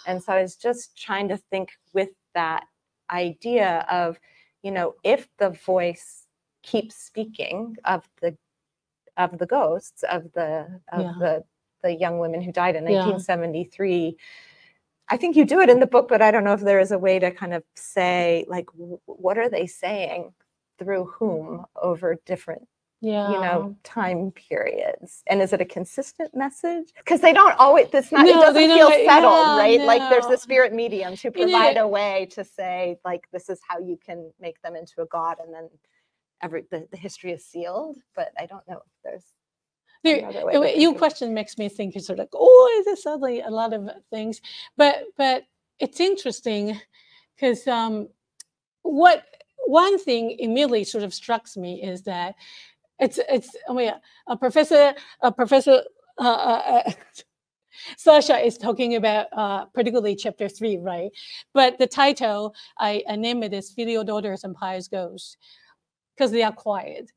and so i was just trying to think with that idea of you know if the voice keeps speaking of the of the ghosts of the of Yeah. the the young women who died in Yeah. 1973 i think you do it in the book but i don't know if there is a way to kind of say like w- what are they saying through whom over different Yeah. you know time periods? And is it a consistent message? Because they don't always it's not it doesn't feel settled yeah, right? Like there's the spirit mediums who it- provide a way to say like this is how you can make them into a god and then every the, the history is sealed but i don't know if there's There- another way Your think of it. question makes me think it's sort of like, oh, is it suddenly a lot of things? But but it's interesting because um, what one thing immediately sort of strikes me is that it's it's I mean a professor a professor uh, uh, uh, *laughs* Sasha is talking about uh, particularly chapter three, right? But the title I, I name it is Filial Daughters and Pious Ghosts because they are quiet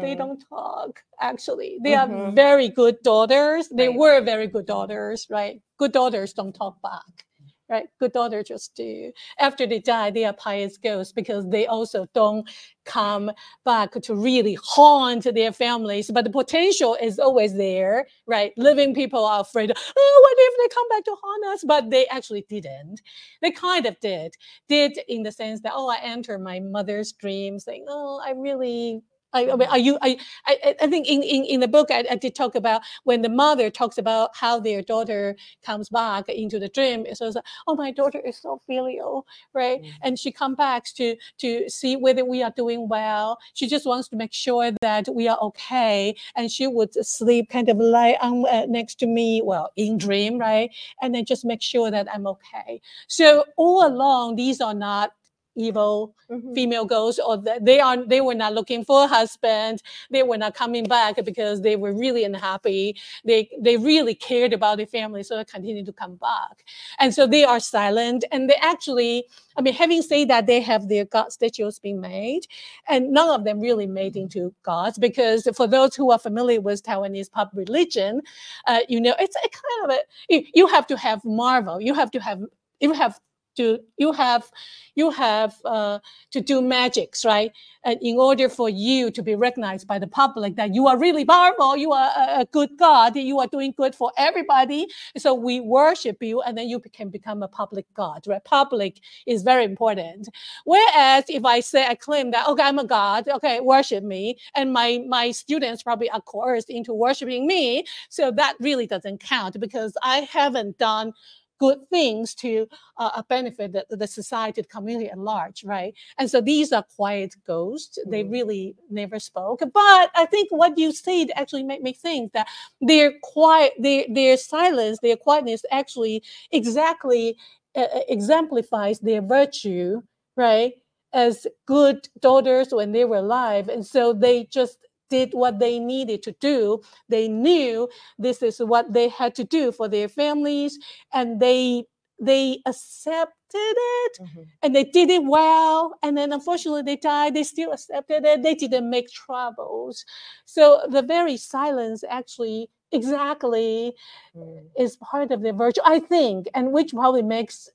they Mm, don't talk actually. They are Mhm. very good daughters. They Right. were very good daughters right? Good daughters don't talk back right? Good daughters just do. After they die they are pious ghosts because they also don't come back to really haunt their families. But the potential is always there right? Living people are afraid oh what if they come back to haunt us? But they actually didn't. They kind of did. Did in the sense that oh i enter my mother's dream saying oh i really I, are you? I, I, think in, in, in the book I, I did talk about when the mother talks about how their daughter comes back into the dream. So it's like, oh, my daughter is so filial, right? Mhm. And she comes back to to see whether we are doing well. She just wants to make sure that we are okay, and she would sleep kind of lie on uh, next to me, well, in dream, right? And then just make sure that I'm okay. So all along, these are not evil mhm. female ghosts or that they are they were not looking for a husband. They were not coming back because they were really unhappy. They they really cared about their family so they continued to come back. And so they are silent and they actually i mean having said that they have their god statues being made and none of them really made into gods because for those who are familiar with taiwanese pop religion uh, you know it's a kind of a you, you have to have marvel. You have to have you have to you have you have uh, to do magics, right? And in order for you to be recognized by the public that you are really powerful, you are a, a good God, you are doing good for everybody. So we worship you, and then you can become a public God, right? Public is very important. Whereas if I say I claim that okay, I'm a God, okay, worship me, and my my students probably are coerced into worshiping me, so that really doesn't count because I haven't done good things to uh, benefit the, the society, the community at large, right? And so these are quiet ghosts. They Mhm. really never spoke. But I think what you said actually made me think that their quiet, their their silence, their quietness actually exactly uh, uh, exemplifies their virtue, right? As good daughters when they were alive, and so they just did what they needed to do. They knew this is what they had to do for their families, and they they accepted it Mhm. and they did it well and then unfortunately they died they still accepted it they didn't make troubles so the very silence actually exactly Mm. is part of their virtue i think and which probably makes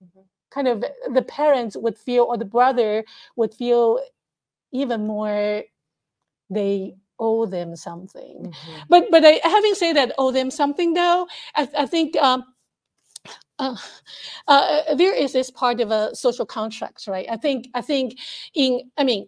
Mhm. kind of the parents would feel or the brother would feel even more they owe them something. Mhm. but but I, having said that owe them something though i, I think um uh, uh, there is this part of a social contract right? I think i think in i mean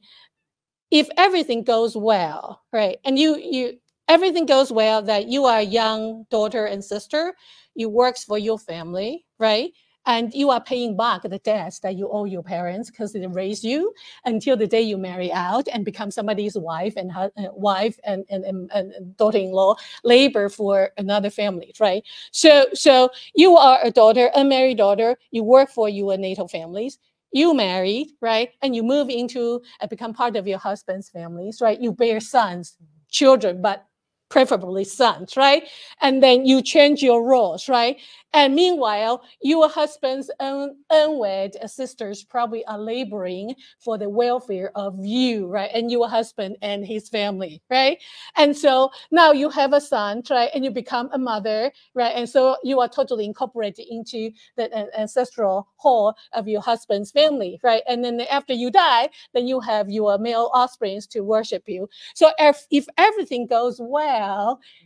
if everything goes well right and you you everything goes well that you are a young daughter and sister you works for your family right and you are paying back the debts that you owe your parents because they raised you until the day you marry out and become somebody's wife and uh, wife and, and, and, and daughter-in-law labor for another family right so so you are a daughter a married daughter you work for your natal families you married, right? And you move into and become part of your husband's families, right? You bear sons, children, but preferably sons, right? And then you change your roles, right? And meanwhile, your husband's un- unwed sisters probably are laboring for the welfare of you, right? And your husband and his family, right? And so now you have a son, right? And you become a mother, right? And so you are totally incorporated into the uh, ancestral hall of your husband's family, right? And then after you die, then you have your male offsprings to worship you. So if, if everything goes well,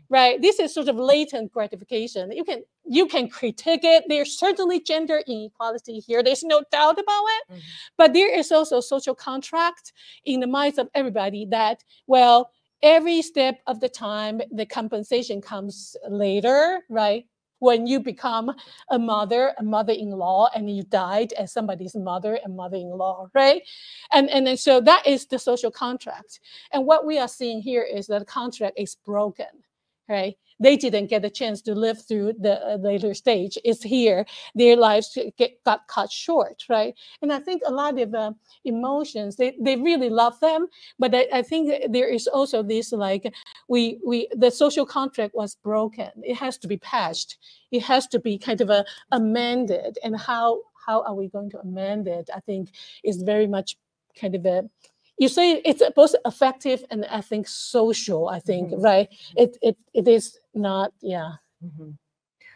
right, this is sort of latent gratification. You can you can critique it. There's certainly gender inequality here. There's no doubt about it. Mhm. But there is also a social contract in the minds of everybody that, well, every step of the time, the compensation comes later, right? When you become a mother, a mother-in-law, and you died as somebody's mother and mother-in-law, right? And and then so that is the social contract. And what we are seeing here is that the contract is broken, right? They didn't get a chance to live through the uh, later stage. It's here their lives get, got cut short, right? And I think a lot of uh, emotions, they, they really love them, but I, I think there is also this like we we the social contract was broken. It has to be patched. It has to be kind of a amended. And how how are we going to amend it? I think is very much kind of a you say it's both effective and I think social. I think Mhm. right. It it it is not. Yeah. Mhm.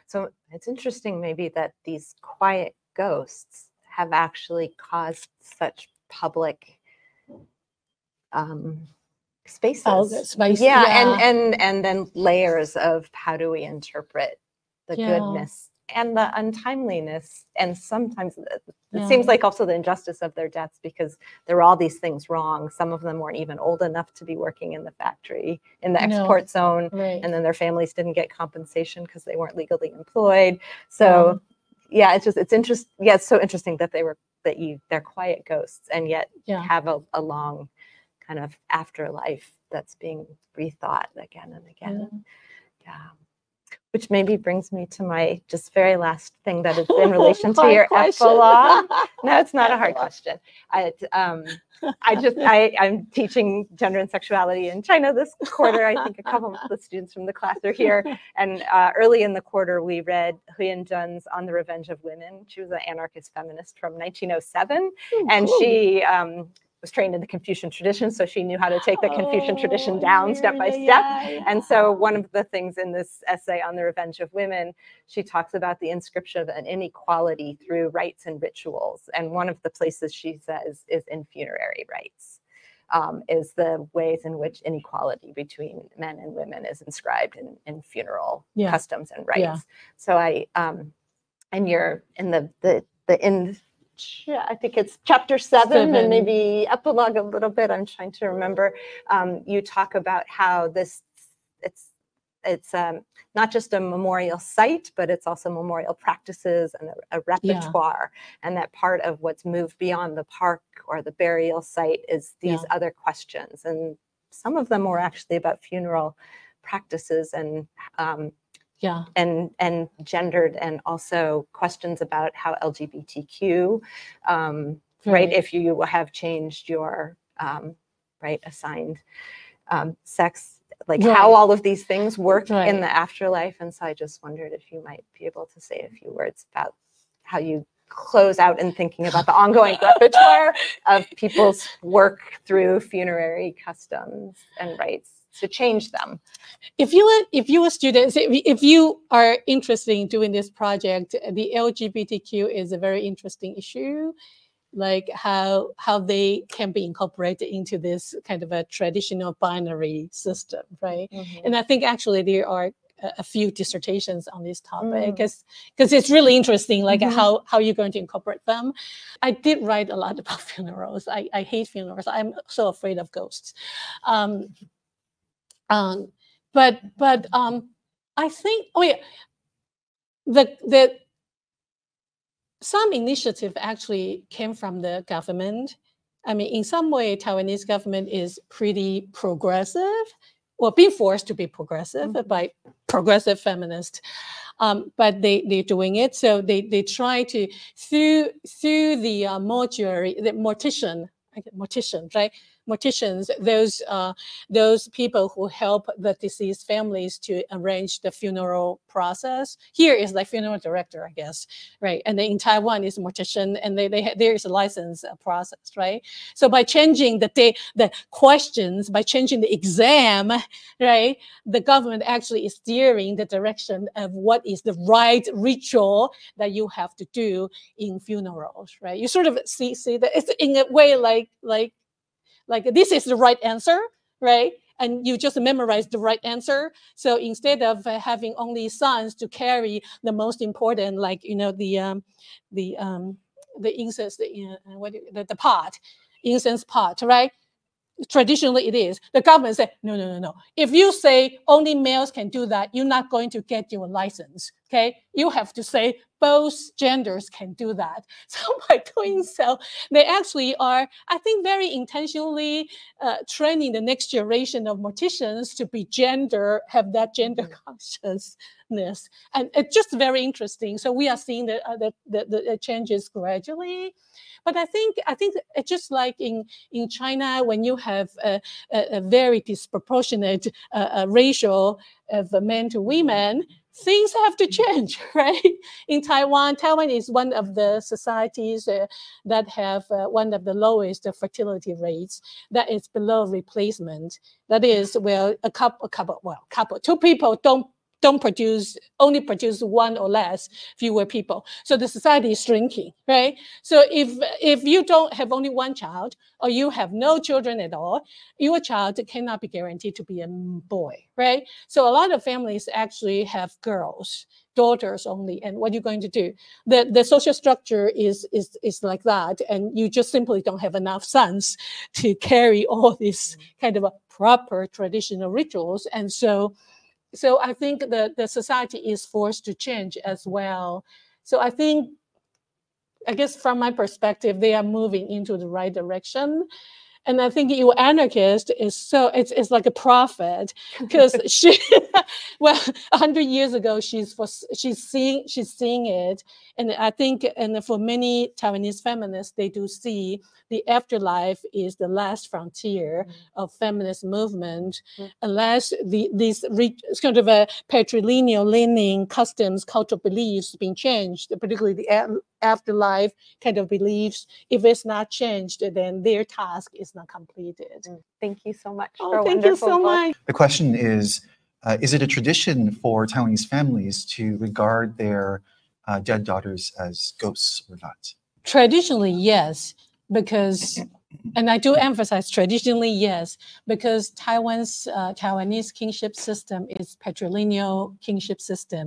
So it's interesting, maybe, that these quiet ghosts have actually caused such public um, spaces. The spice. yeah, and and and then layers of how do we interpret the Yeah. goodness and the untimeliness, and sometimes it it Yeah. seems like also the injustice of their deaths because there were all these things wrong. Some of them weren't even old enough to be working in the factory in the No. export zone right. and then their families didn't get compensation because they weren't legally employed. So yeah, it's just it's interest yeah, it's so interesting that they were that you they're quiet ghosts and yet yeah. have a, a long kind of afterlife that's being rethought again and again. Yeah. Which maybe brings me to my just very last thing that is in *laughs* relation to your question. epilogue. *laughs* No, it's not a hard question. I, um, I just I, I'm teaching gender and sexuality in China this quarter. I think a couple of the students from the class are here. And uh, early in the quarter, we read He-Yin Zhen's On the Revenge of Women. She was an anarchist feminist from 1907, and Ooh. she um, was trained in the Confucian tradition, so she knew how to take the Confucian tradition Oh, down step by step. yeah, And so, one of the things in this essay on the revenge of women, she talks about the inscription of an inequality through rites and rituals. And one of the places she says is in funerary rites, um, is the ways in which inequality between men and women is inscribed in, in funeral Yeah. customs and rites. So I, um, and you're in the the the in. I think it's chapter seven, Seven. and maybe epilogue a little bit. I'm trying to remember um, you talk about how this it's it's um, not just a memorial site, but it's also memorial practices and a, a repertoire, and that part of what's moved beyond the park or the burial site is these Yeah. other questions, and some of them were actually about funeral practices and um, yeah. and and gendered, and also questions about how LGBTQ um, right if you have changed your um, right assigned um, sex like Right. how all of these things work Right. in the afterlife and so i just wondered if you might be able to say a few words about how you close out in thinking about the ongoing repertoire of people's work through funerary customs and rites to change them. If you if you were students if, you are interested in doing this project the lgbtq is a very interesting issue like how how they can be incorporated into this kind of a traditional binary system right? And i think actually there are a, a few dissertations on this topic Mm. because because it's really interesting like Mhm. how how you're going to incorporate them. I did write a lot about *laughs* funerals. I, I hate funerals. I'm so afraid of ghosts. Um, um, but but um, I think oh yeah, the the some initiative actually came from the government. I mean, in some way, Taiwanese government is pretty progressive well, being forced to be progressive Mhm. by progressive feminists. Um, but they they're doing it, so they they try to through through the uh, mortuary, the mortician, mortician, right? Morticians, those uh, those people who help the deceased families to arrange the funeral process. Here is like funeral director, I guess, right? And then in Taiwan is mortician, and they, they there is a license uh, process, right? So by changing the day, the questions, by changing the exam, right, the government actually is steering the direction of what is the right ritual that you have to do in funerals, right? You sort of see see that it's in a way like like like this is the right answer, right? And you just memorize the right answer. So instead of uh, having only sons to carry the most important, like you know the um, the um, the incense, the uh, what the, the pot, incense pot, right? Traditionally, it is. The government said, no, no, no, no. If you say only males can do that, you're not going to get your license. Okay, you have to say both genders can do that. *laughs* So by doing so, they actually are, I think, very intentionally uh, training the next generation of morticians to be gender, have that gender *laughs* consciousness, and it's just very interesting. So we are seeing the uh, the, the, the changes gradually, but I think I think it's just like in in China when you have a, a, a very disproportionate uh, uh, ratio of men to women things have to change, *laughs* right? In Taiwan, Taiwan is one of the societies uh, that have uh, one of the lowest fertility rates. That is below replacement. That is, well, a couple, a couple, well, couple, two people don't don't produce only produce one or less fewer people. So the society is shrinking right? So if if you don't have only one child or you have no children at all your child cannot be guaranteed to be a boy right? So a lot of families actually have girls daughters only and what are you going to do? The the social structure is is is like that and you just simply don't have enough sons to carry all these mm-hmm. kind of a proper traditional rituals and so so I think the, the society is forced to change as well. So I think, I guess from my perspective, they are moving into the right direction. And I think you anarchist is so it's it's like a prophet *laughs* because she *laughs* well a hundred years ago she's for she's seeing she's seeing it and I think and for many Taiwanese feminists they do see the afterlife is the last frontier of feminist movement Mm. unless the these re, kind of a patrilineal leaning customs cultural beliefs being changed particularly the afterlife kind of beliefs if it's not changed then their task is not completed Mm, Thank you so much oh for a thank you so book. much The question is uh, Is it a tradition for Taiwanese families to regard their uh, dead daughters as ghosts or not? Traditionally, yes, because, and I do emphasize traditionally, yes, because Taiwan's uh, Taiwanese kinship system is patrilineal kinship system,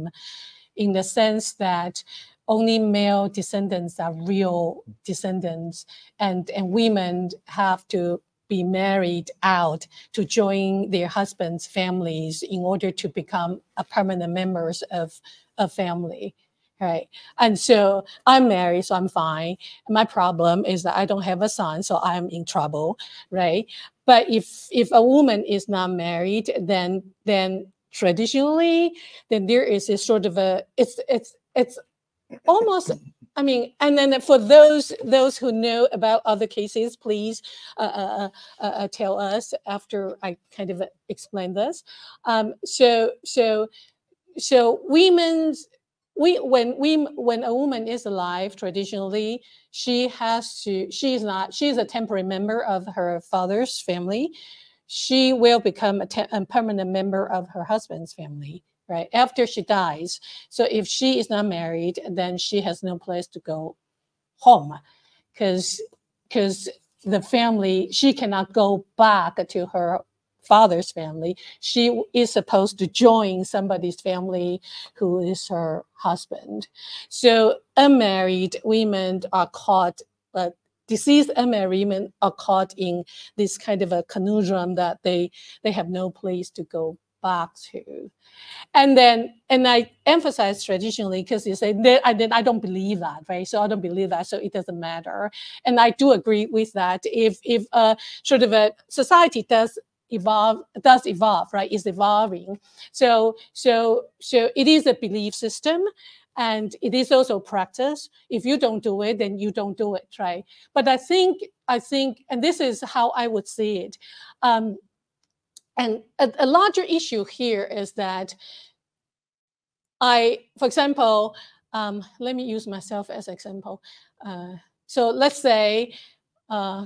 in the sense that only male descendants are real descendants, and and women have to be married out to join their husbands' families in order to become a permanent members of a family, right? And so I'm married, so I'm fine. My problem is that I don't have a son, so I'm in trouble, right? But if if a woman is not married, then then traditionally, then there is a sort of a it's it's it's almost I mean, and then for those those who know about other cases, please uh, uh, uh, uh, tell us after I kind of explain this. Um, so so so women's we when we when a woman is alive traditionally she has to she is not she is a temporary member of her father's family she will become a, a permanent member of her husband's family right after she dies. So if she is not married then she has no place to go home because because the family she cannot go back to her father's family. She is supposed to join somebody's family who is her husband. So unmarried women are caught but deceased unmarried women are caught in this kind of a conundrum that they they have no place to go back to. And then and i emphasize traditionally because you say "Then i did i don't believe that right? So i don't believe that so it doesn't matter. And i do agree with that. If if uh, sort of a society does evolve does evolve right is evolving so so so it is a belief system and it is also practice. If you don't do it then you don't do it right? But i think i think and this is how i would see it um, and a, a larger issue here is that i for example um, let me use myself as example uh, so let's say uh,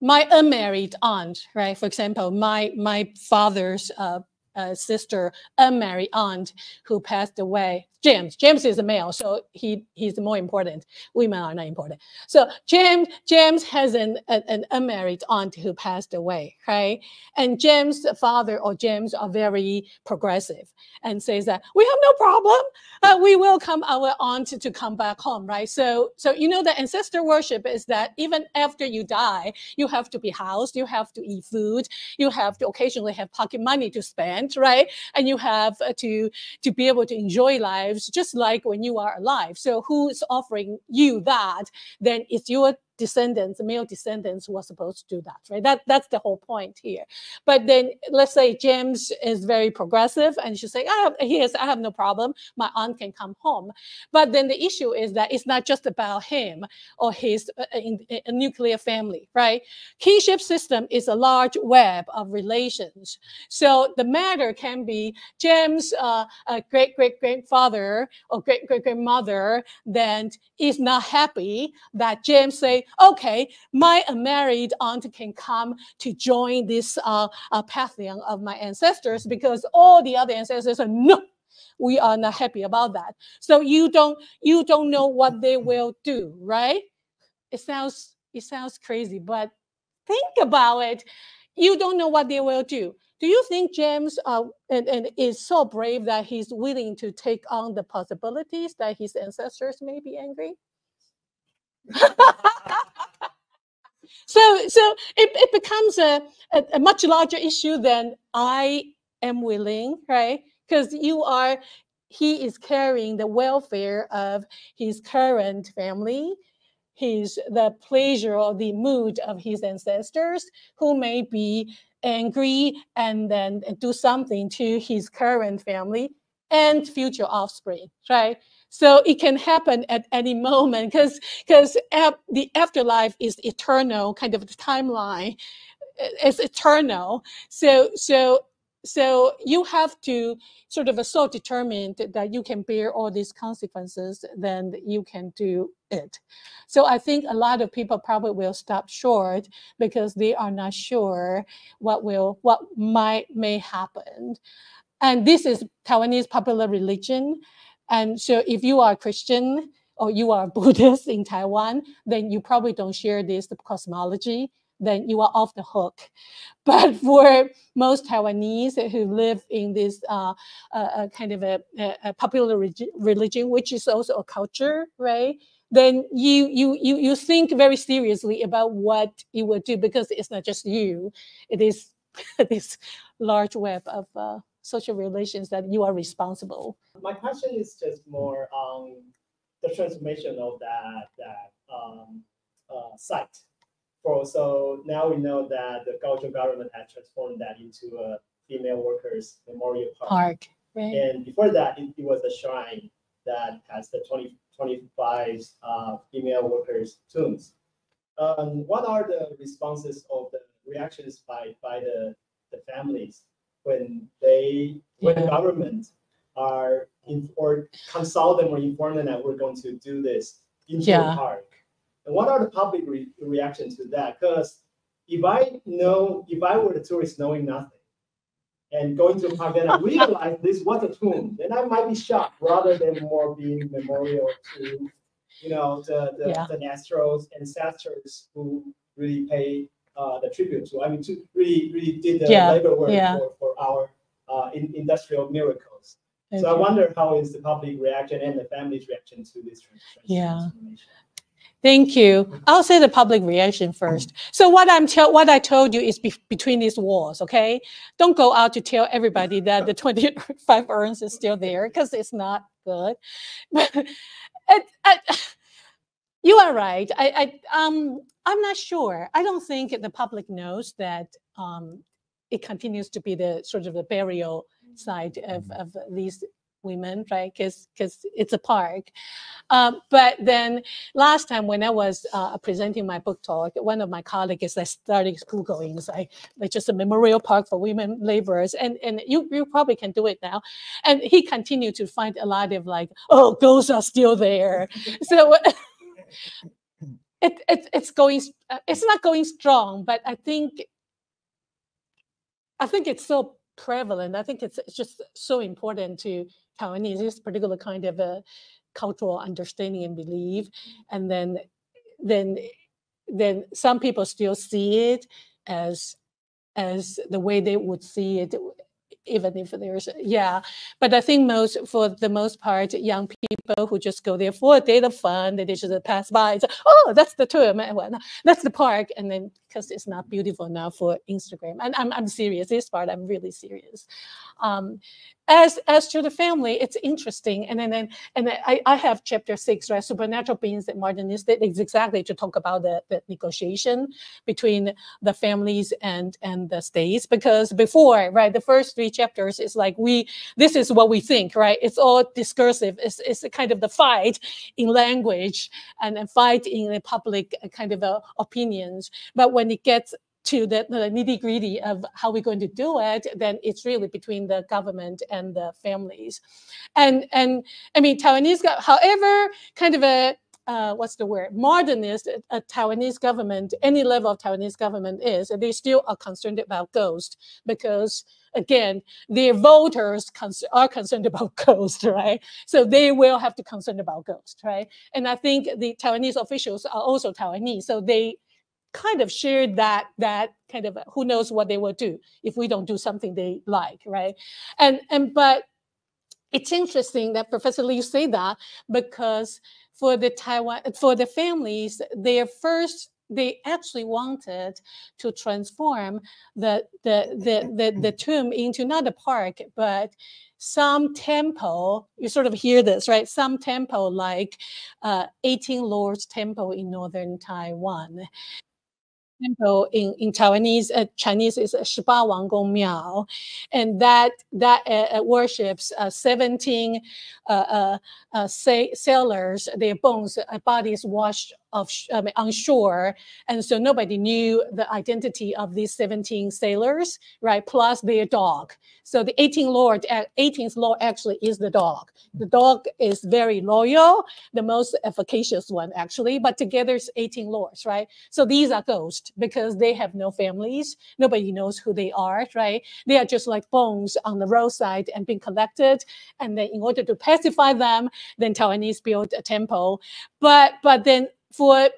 my unmarried aunt, right? For example, my my father's uh, uh, sister, unmarried aunt who passed away. James, James is a male, so he he's more important. Women are not important. So James James has an, an, an unmarried aunt who passed away, right? And James' father or James are very progressive and says that we have no problem. Uh, we welcome our aunt to come back home, right? So so you know the ancestor worship is that even after you die, you have to be housed, you have to eat food, you have to occasionally have pocket money to spend, right? And you have uh, to to be able to enjoy lives just like when you are alive. So who's offering you that? Then it's your descendants, male descendants who are supposed to do that, right? That that's the whole point here. But then let's say James is very progressive and she's saying, I have, yes, I have no problem. My aunt can come home. But then the issue is that it's not just about him or his uh, in, in nuclear family, right? Kinship system is a large web of relations. So the matter can be James' uh, uh, great great grandfather or great great grandmother then is not happy that James say, okay, my married aunt can come to join this uh, uh, pantheon of my ancestors because all the other ancestors are no, we are not happy about that. So you don't you don't know what they will do, right? It sounds it sounds crazy, but think about it. You don't know what they will do. Do you think James uh, and, and is so brave that he's willing to take on the possibilities that his ancestors may be angry? So so it, it becomes a, a, a, much larger issue than I am willing, right? Because you are he is carrying the welfare of his current family, his the pleasure or the mood of his ancestors who may be angry and then do something to his current family and future offspring, right? So it can happen at any moment because because the afterlife is eternal, kind of the timeline is eternal. So so so you have to sort of so determined that you can bear all these consequences, then you can do it. So I think a lot of people probably will stop short because they are not sure what will what might may happen. And this is Taiwanese popular religion. And so if you are a Christian or you are a *laughs* Buddhist in Taiwan, then you probably don't share this cosmology, then you are off the hook. *laughs* But for most Taiwanese who live in this uh, uh, uh kind of a, a popular religion, which is also a culture, right? Then you you you you think very seriously about what you will do because it's not just you; it is *laughs* this large web of uh, social relations that you are responsible. My question is just more on the transformation of that that um, uh, site. For so now we know that the Kaohsiung government had transformed that into a female workers memorial park. Park, right. And before that, it, it was a shrine that has the 20, 25 uh, female workers tombs. Um, what are the responses of the reactions by by the the families when they when the government are in, or consult them or inform them that we're going to do this into yeah. the park. And what are the public re- reaction to that? Because if I know, if I were the tourist knowing nothing and going to a park, then I *laughs* realize this was a tomb, then I might be shocked rather than more being memorial to, you know, the the, yeah. the ancestors who really pay uh, the tribute to. I mean, to really really did the yeah. labor work yeah. for, for our uh, in, industrial miracles. Thank so you. I wonder how is the public reaction and the family's reaction to this transformation? Yeah. Thank you. I'll say the public reaction first. So what I'm tell what I told you is be between these walls. Okay, don't go out to tell everybody that the 25 *laughs* urns is still there because it's not good. *laughs* But it, you are right. I, I um I'm not sure. I don't think the public knows that um it continues to be the sort of the burial side of, Mhm. of these women, right? Because because it's a park. Um, but then last time when I was uh, presenting my book talk, one of my colleagues I started googling, it's like, like just a memorial park for women laborers, and and you you probably can do it now. And he continued to find a lot of like, oh, ghosts are still there. *laughs* so. *laughs* It, it, it's going uh, it's not going strong but i think i think it's so prevalent. I think it's, it's just so important to taiwanese this particular kind of a cultural understanding and belief. And then then then some people still see it as as the way they would see it even if there's yeah. But i think most for the most part young people who just go there for a day of fun they just pass by and say, oh that's the term and that's the park and then because it's not beautiful enough for instagram. And i'm, I'm serious this part i'm really serious. Um, as as to the family it's interesting and then, and I, I have chapter six right? Supernatural beings and modernistic is exactly to talk about the, the negotiation between the families and and the states because before right the first three chapters is like we this is what we think right? It's all discursive. It's, it's a kind of the fight in language and a fight in the public kind of uh, opinions. But when it gets to the, the nitty gritty of how we're going to do it, then it's really between the government and the families. And and I mean, Taiwanese, however, kind of a uh, what's the word modernist a, Taiwanese government, any level of Taiwanese government is, they still are concerned about ghost because again, their voters are concerned about *laughs* ghost, right? So they will have to concern about ghost, right? And I think the Taiwanese officials are also Taiwanese, so they kind of shared that that kind of who knows what they will do if we don't do something they like, right? And and but it's interesting that Professor Lee say that because for the Taiwan for the families, their first they actually wanted to transform the the the the, the tomb into not a park but some temple. You sort of hear this right? Some temple like uh, 18 lords temple in northern taiwan temple in, in Taiwanese uh, Chinese is Shiba Wang Gong Miao, and that that uh, uh worships uh, 17 uh, uh, sailors, their bones, bodies washed I mean, on shore, and so nobody knew the identity of these 17 sailors, right? Plus their dog. So the 18 lord, uh, 18th lord actually is the dog. The dog is very loyal, the most efficacious one actually, but together it's 18 lords, right? So these are ghosts because they have no families. Nobody knows who they are, right? They are just like bones on the roadside and being collected. And then in order to pacify them, then Taiwanese built a temple. But but then for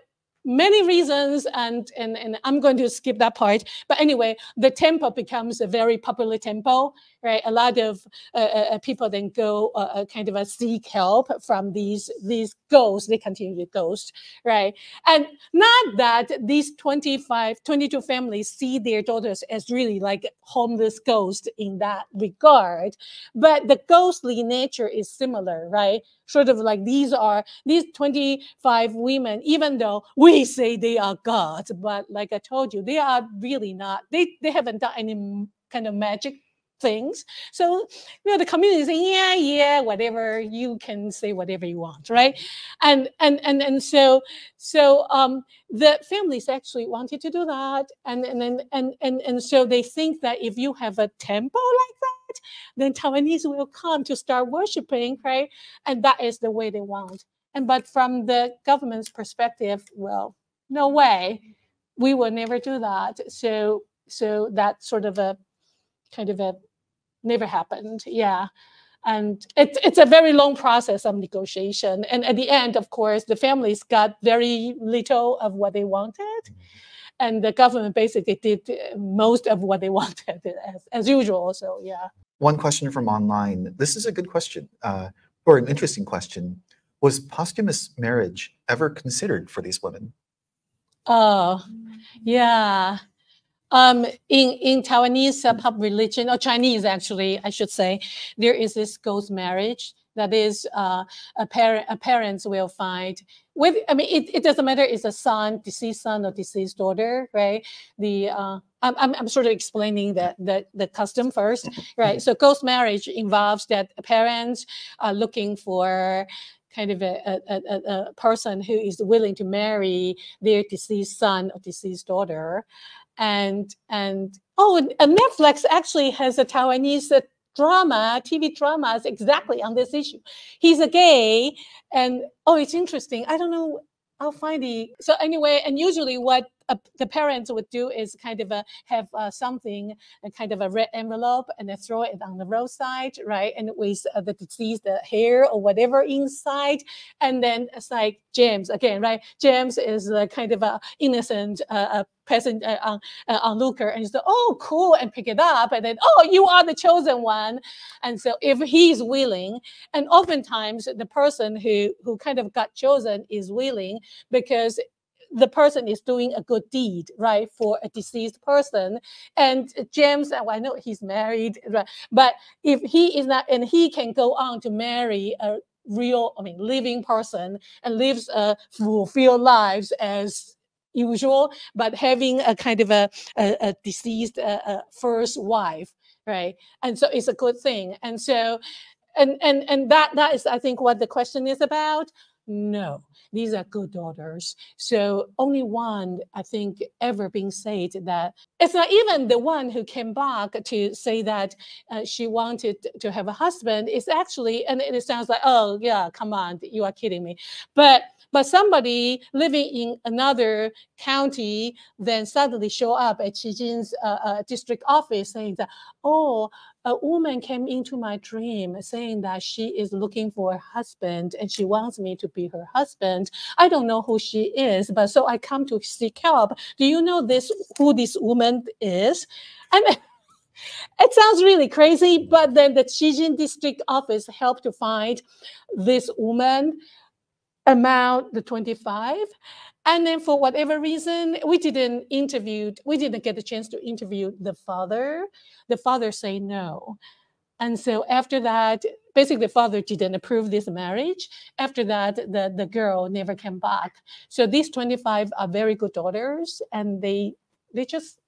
many reasons and, and and i'm going to skip that part. But anyway the temple becomes a very popular temple right? A lot of uh, uh, people then go uh, uh, kind of uh, seek help from these these ghosts. They continue to ghost right? And not that these 25 22 families see their daughters as really like homeless ghosts in that regard but the ghostly nature is similar right sort of like these are these 25 women even though we say they are gods but like i told you they are really not they they haven't done any kind of magic things. So you know the community is saying yeah yeah whatever you can say whatever you want right? And and and and so so um the families actually wanted to do that and and and and and, and so they think that if you have a temple like that then taiwanese will come to start worshiping right? And that is the way they want. And but from the government's perspective well no way. We will never do that. So so that sort of a kind of a never happened yeah and it's it's a very long process of negotiation and at the end of course the families got very little of what they wanted and the government basically did uh, most of what they *laughs* wanted as, as usual so yeah One question from online. This is a good question, uh, or an interesting question. Was posthumous marriage ever considered for these women? Oh, yeah. Um, in in Taiwanese uh, pop religion or Chinese, actually, I should say, there is this ghost marriage That is, uh, a parent, a parents will find with. I mean, it, it doesn't matter. It's a son, deceased son, or deceased daughter, right? The uh, I'm, I'm, sort of explaining the, the, the custom first, right? So ghost marriage involves that parents are looking for kind of a, a, a, a person who is willing to marry their deceased son or deceased daughter. And, and oh, and Netflix actually has a Taiwanese uh, drama, TV dramas exactly on this issue. He's a gay, and oh, it's interesting. I don't know. I'll find the so anyway, and usually what the parents would do is kind of a, have uh, something, a kind of a red envelope, and then throw it on the roadside, right? And with uh, the disease, the hair or whatever inside, and then it's like James again, right? James is a kind of a innocent uh, peasant uh, on uh, onlooker, and he's like, "Oh, cool," and pick it up, and then, "Oh, you are the chosen one." And so, if he's willing, and oftentimes the person who who kind of got chosen is willing because the person is doing a good deed, right, for a deceased person. And James, well, I know he's married, right, but if he is not, and he can go on to marry a real, I mean, living person and lives a fulfilled lives as usual, but having a kind of a, a, a deceased uh, uh, first wife, right? And so it's a good thing. And so, and and and that that is, I think, what the question is about. No, these are good daughters. So only one, I think, ever being said that it's not even the one who came back to say that uh, she wanted to have a husband. It's actually, and it sounds like, oh yeah, come on, you are kidding me. But but somebody living in another county then suddenly show up at Jin's uh, uh, district office saying that, oh, a woman came into my dream saying that she is looking for a husband and she wants me to be her husband. I don't know who she is, but so I come to seek help. Do you know this who this woman is? I mean, *laughs* it sounds really crazy, but then the Qijin district office helped to find this woman amount the 25 and then for whatever reason, we didn't interview, we didn't get the chance to interview the father. The father say no. And so after that, basically the father didn't approve this marriage. After that, the, the girl never came back. So these 25 are very good daughters and they they just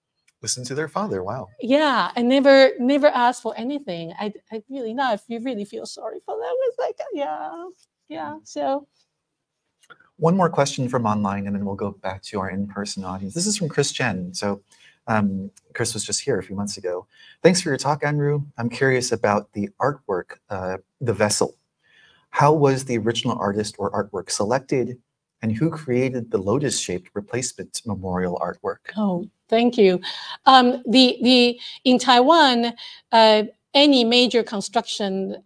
listen to their father. Wow. Yeah, and never never ask for anything. I I really know if you really feel sorry for them. It's like, yeah, yeah. So one more question from online, and then we'll go back to our in-person audience. This is from Chris Chen. So um, Chris was just here a few months ago. Thanks for your talk, Anru. I'm curious about the artwork, uh, the vessel. How was the original artist or artwork selected, and who created the lotus-shaped replacement memorial artwork? Oh, thank you. Um, the the in Taiwan, uh, any major construction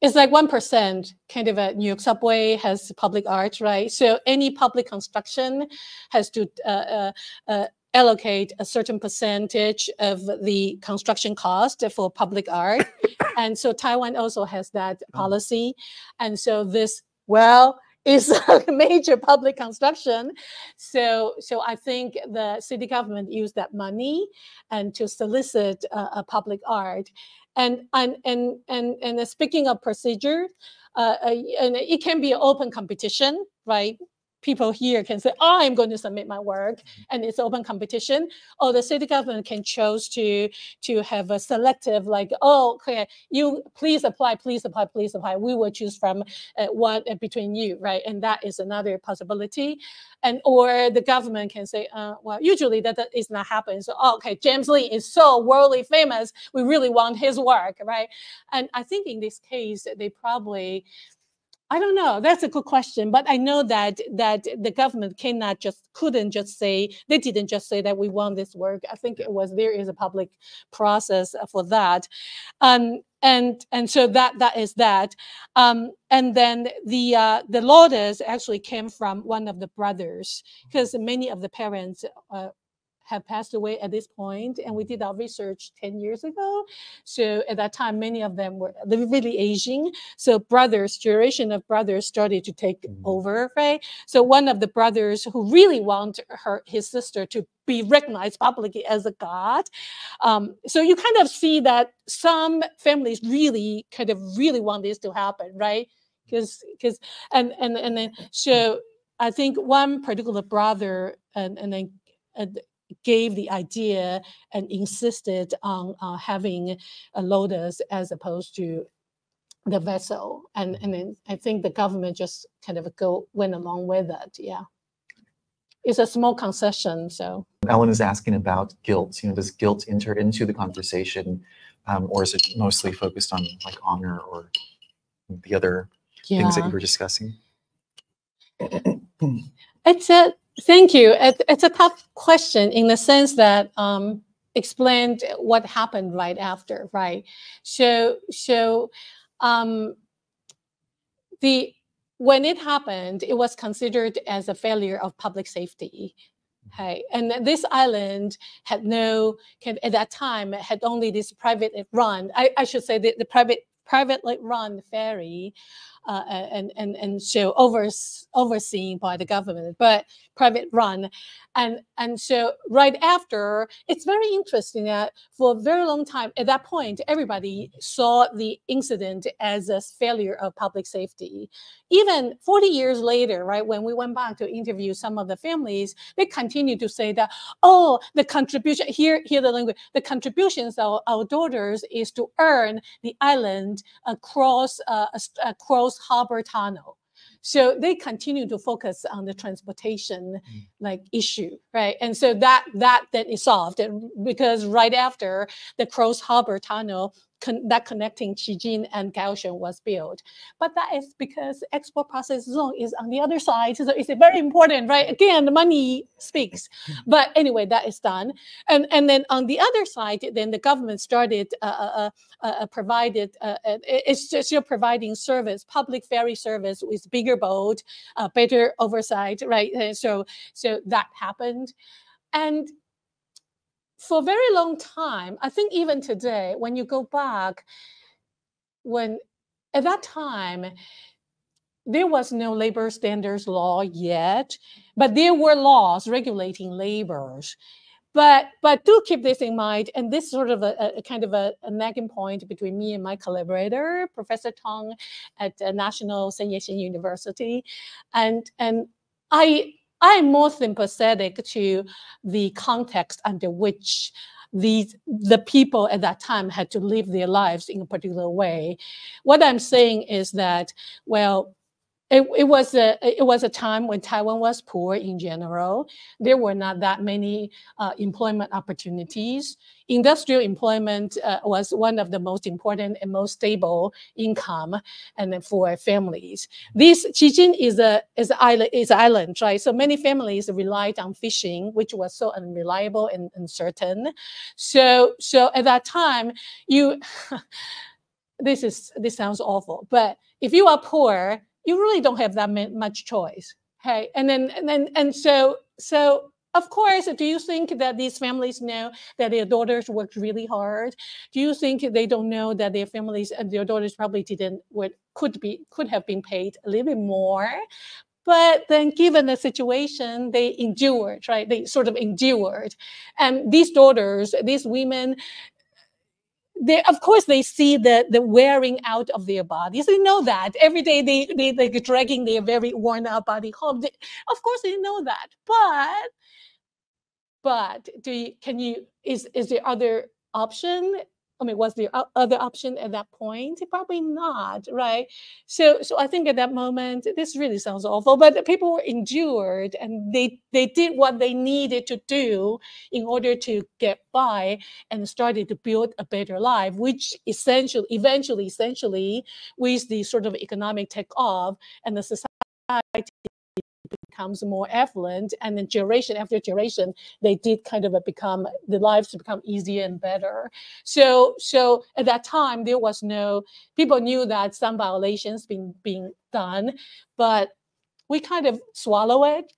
it's like 1% kind of a New York subway has public art, right? So any public construction has to uh, uh, uh, allocate a certain percentage of the construction cost for public art. *coughs* and so Taiwan also has that oh. policy. And so this, well, is *laughs* a major public construction. So, so I think the city government used that money and to solicit uh, a public art. And and and and and speaking of procedure, uh, uh, and it can be an open competition, right? People here can say, oh, I'm going to submit my work mm-hmm. and it's open competition. Or the city government can choose to, to have a selective like, oh, okay, you please apply, please apply, please apply. We will choose from uh, one uh, between you, right? And that is another possibility. And or the government can say, uh, well, usually that, that is not happening. So, oh, okay, James Lee is so worldly famous. We really want his work, right? And I think in this case, they probably I don't know. That's a good question, but I know that that the government cannot just couldn't just say they didn't just say that we want this work. I think it was there is a public process for that, um, and and so that that is that, um, and then the uh, the lotus actually came from one of the brothers because many of the parents. Uh, have passed away at this point, and we did our research 10 years ago. So at that time, many of them were really aging. So brothers, generation of brothers started to take Mhm. over, right? So one of the brothers who really want her his sister to be recognized publicly as a god. Um, so you kind of see that some families really kind of really want this to happen, right? Because because and and and then so I think one particular brother and and then uh, gave the idea and insisted on uh, having a lotus as opposed to the vessel and and then i think the government just kind of go went along with it yeah it's a small concession so Ellen is asking about guilt. You know, does guilt enter into the conversation, um, or is it mostly focused on like honor or the other yeah things that you were discussing? It's a thank you. It, it's a tough question in the sense that um, explained what happened right after, right? So so um, the when it happened, it was considered as a failure of public safety. Okay, and this island had no at that time had only this private run. I, I should say the, the private privately run ferry uh, and and and so over, overseen by the government, but private run, and and so right after, it's very interesting that for a very long time at that point, everybody saw the incident as a failure of public safety. Even 40 years later, right when we went back to interview some of the families, they continue to say that oh, the contribution here here the language, the contributions of our daughters is to earn the island across uh, across harbor tunnel. So they continue to focus on the transportation Mm. like issue, right? And so that that then is solved and because right after the Cross Harbor Tunnel con- that connecting Qijin and Kaohsiung was built, but that is because export process zone is on the other side, so it's very important, right? Again, the money speaks. But anyway, that is done, and and then on the other side, then the government started uh, uh, uh, uh, provided uh, uh, it's just you're providing service, public ferry service with bigger boat, uh, better oversight, right? Uh, so so that happened, and for a very long time, I think even today, when you go back, when at that time there was no labor standards law yet, but there were laws regulating laborers. But but do keep this in mind, and this is sort of a, a- kind of a, a nagging point between me and my collaborator, Professor Tong at uh, National Sun Yat-sen University, and and I I'm more sympathetic to the context under which these the people at that time had to live their lives in a particular way. What I'm saying is that well. It, it was a it was a time when Taiwan was poor in general. There were not that many uh, employment opportunities. Industrial employment uh, was one of the most important and most stable income, and for families. This Qijin is a is an island is an island, right? So many families relied on fishing, which was so unreliable and uncertain. So so at that time, you *laughs* this is this sounds awful, but if you are poor, you really don't have that much choice. Okay, and then and then and so so of course, do you think that these families know that their daughters worked really hard? Do you think they don't know that their families and their daughters probably didn't would could be could have been paid a little bit more? But then, given the situation, they endured, right? They sort of endured, and these daughters, these women, they of course they see the the wearing out of their bodies. They know that every day they they they dragging their very worn out body home. They, of course they know that, but but do you, can you is is there other option? I mean, was there o- other option at that point? Probably not, right? So so I think at that moment, this really sounds awful, but people were endured and they they did what they needed to do in order to get by and started to build a better life, which essentially, eventually, essentially, with the sort of economic takeoff and the society becomes more affluent, and then generation after generation, they did kind of become the lives to become easier and better. So, so at that time, there was no people knew that some violations being being done, but we kind of swallow it.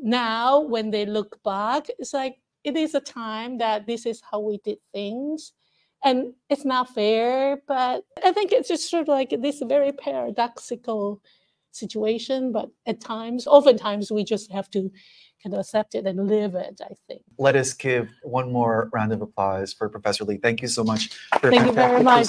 Now, when they look back, it's like it is a time that this is how we did things. And it's not fair, but I think it's just sort of like this very paradoxical situation. But at times, oftentimes, we just have to kind of accept it and live it, I think. Let us give one more round of applause for Professor Lee. Thank you so much for Thank you very much.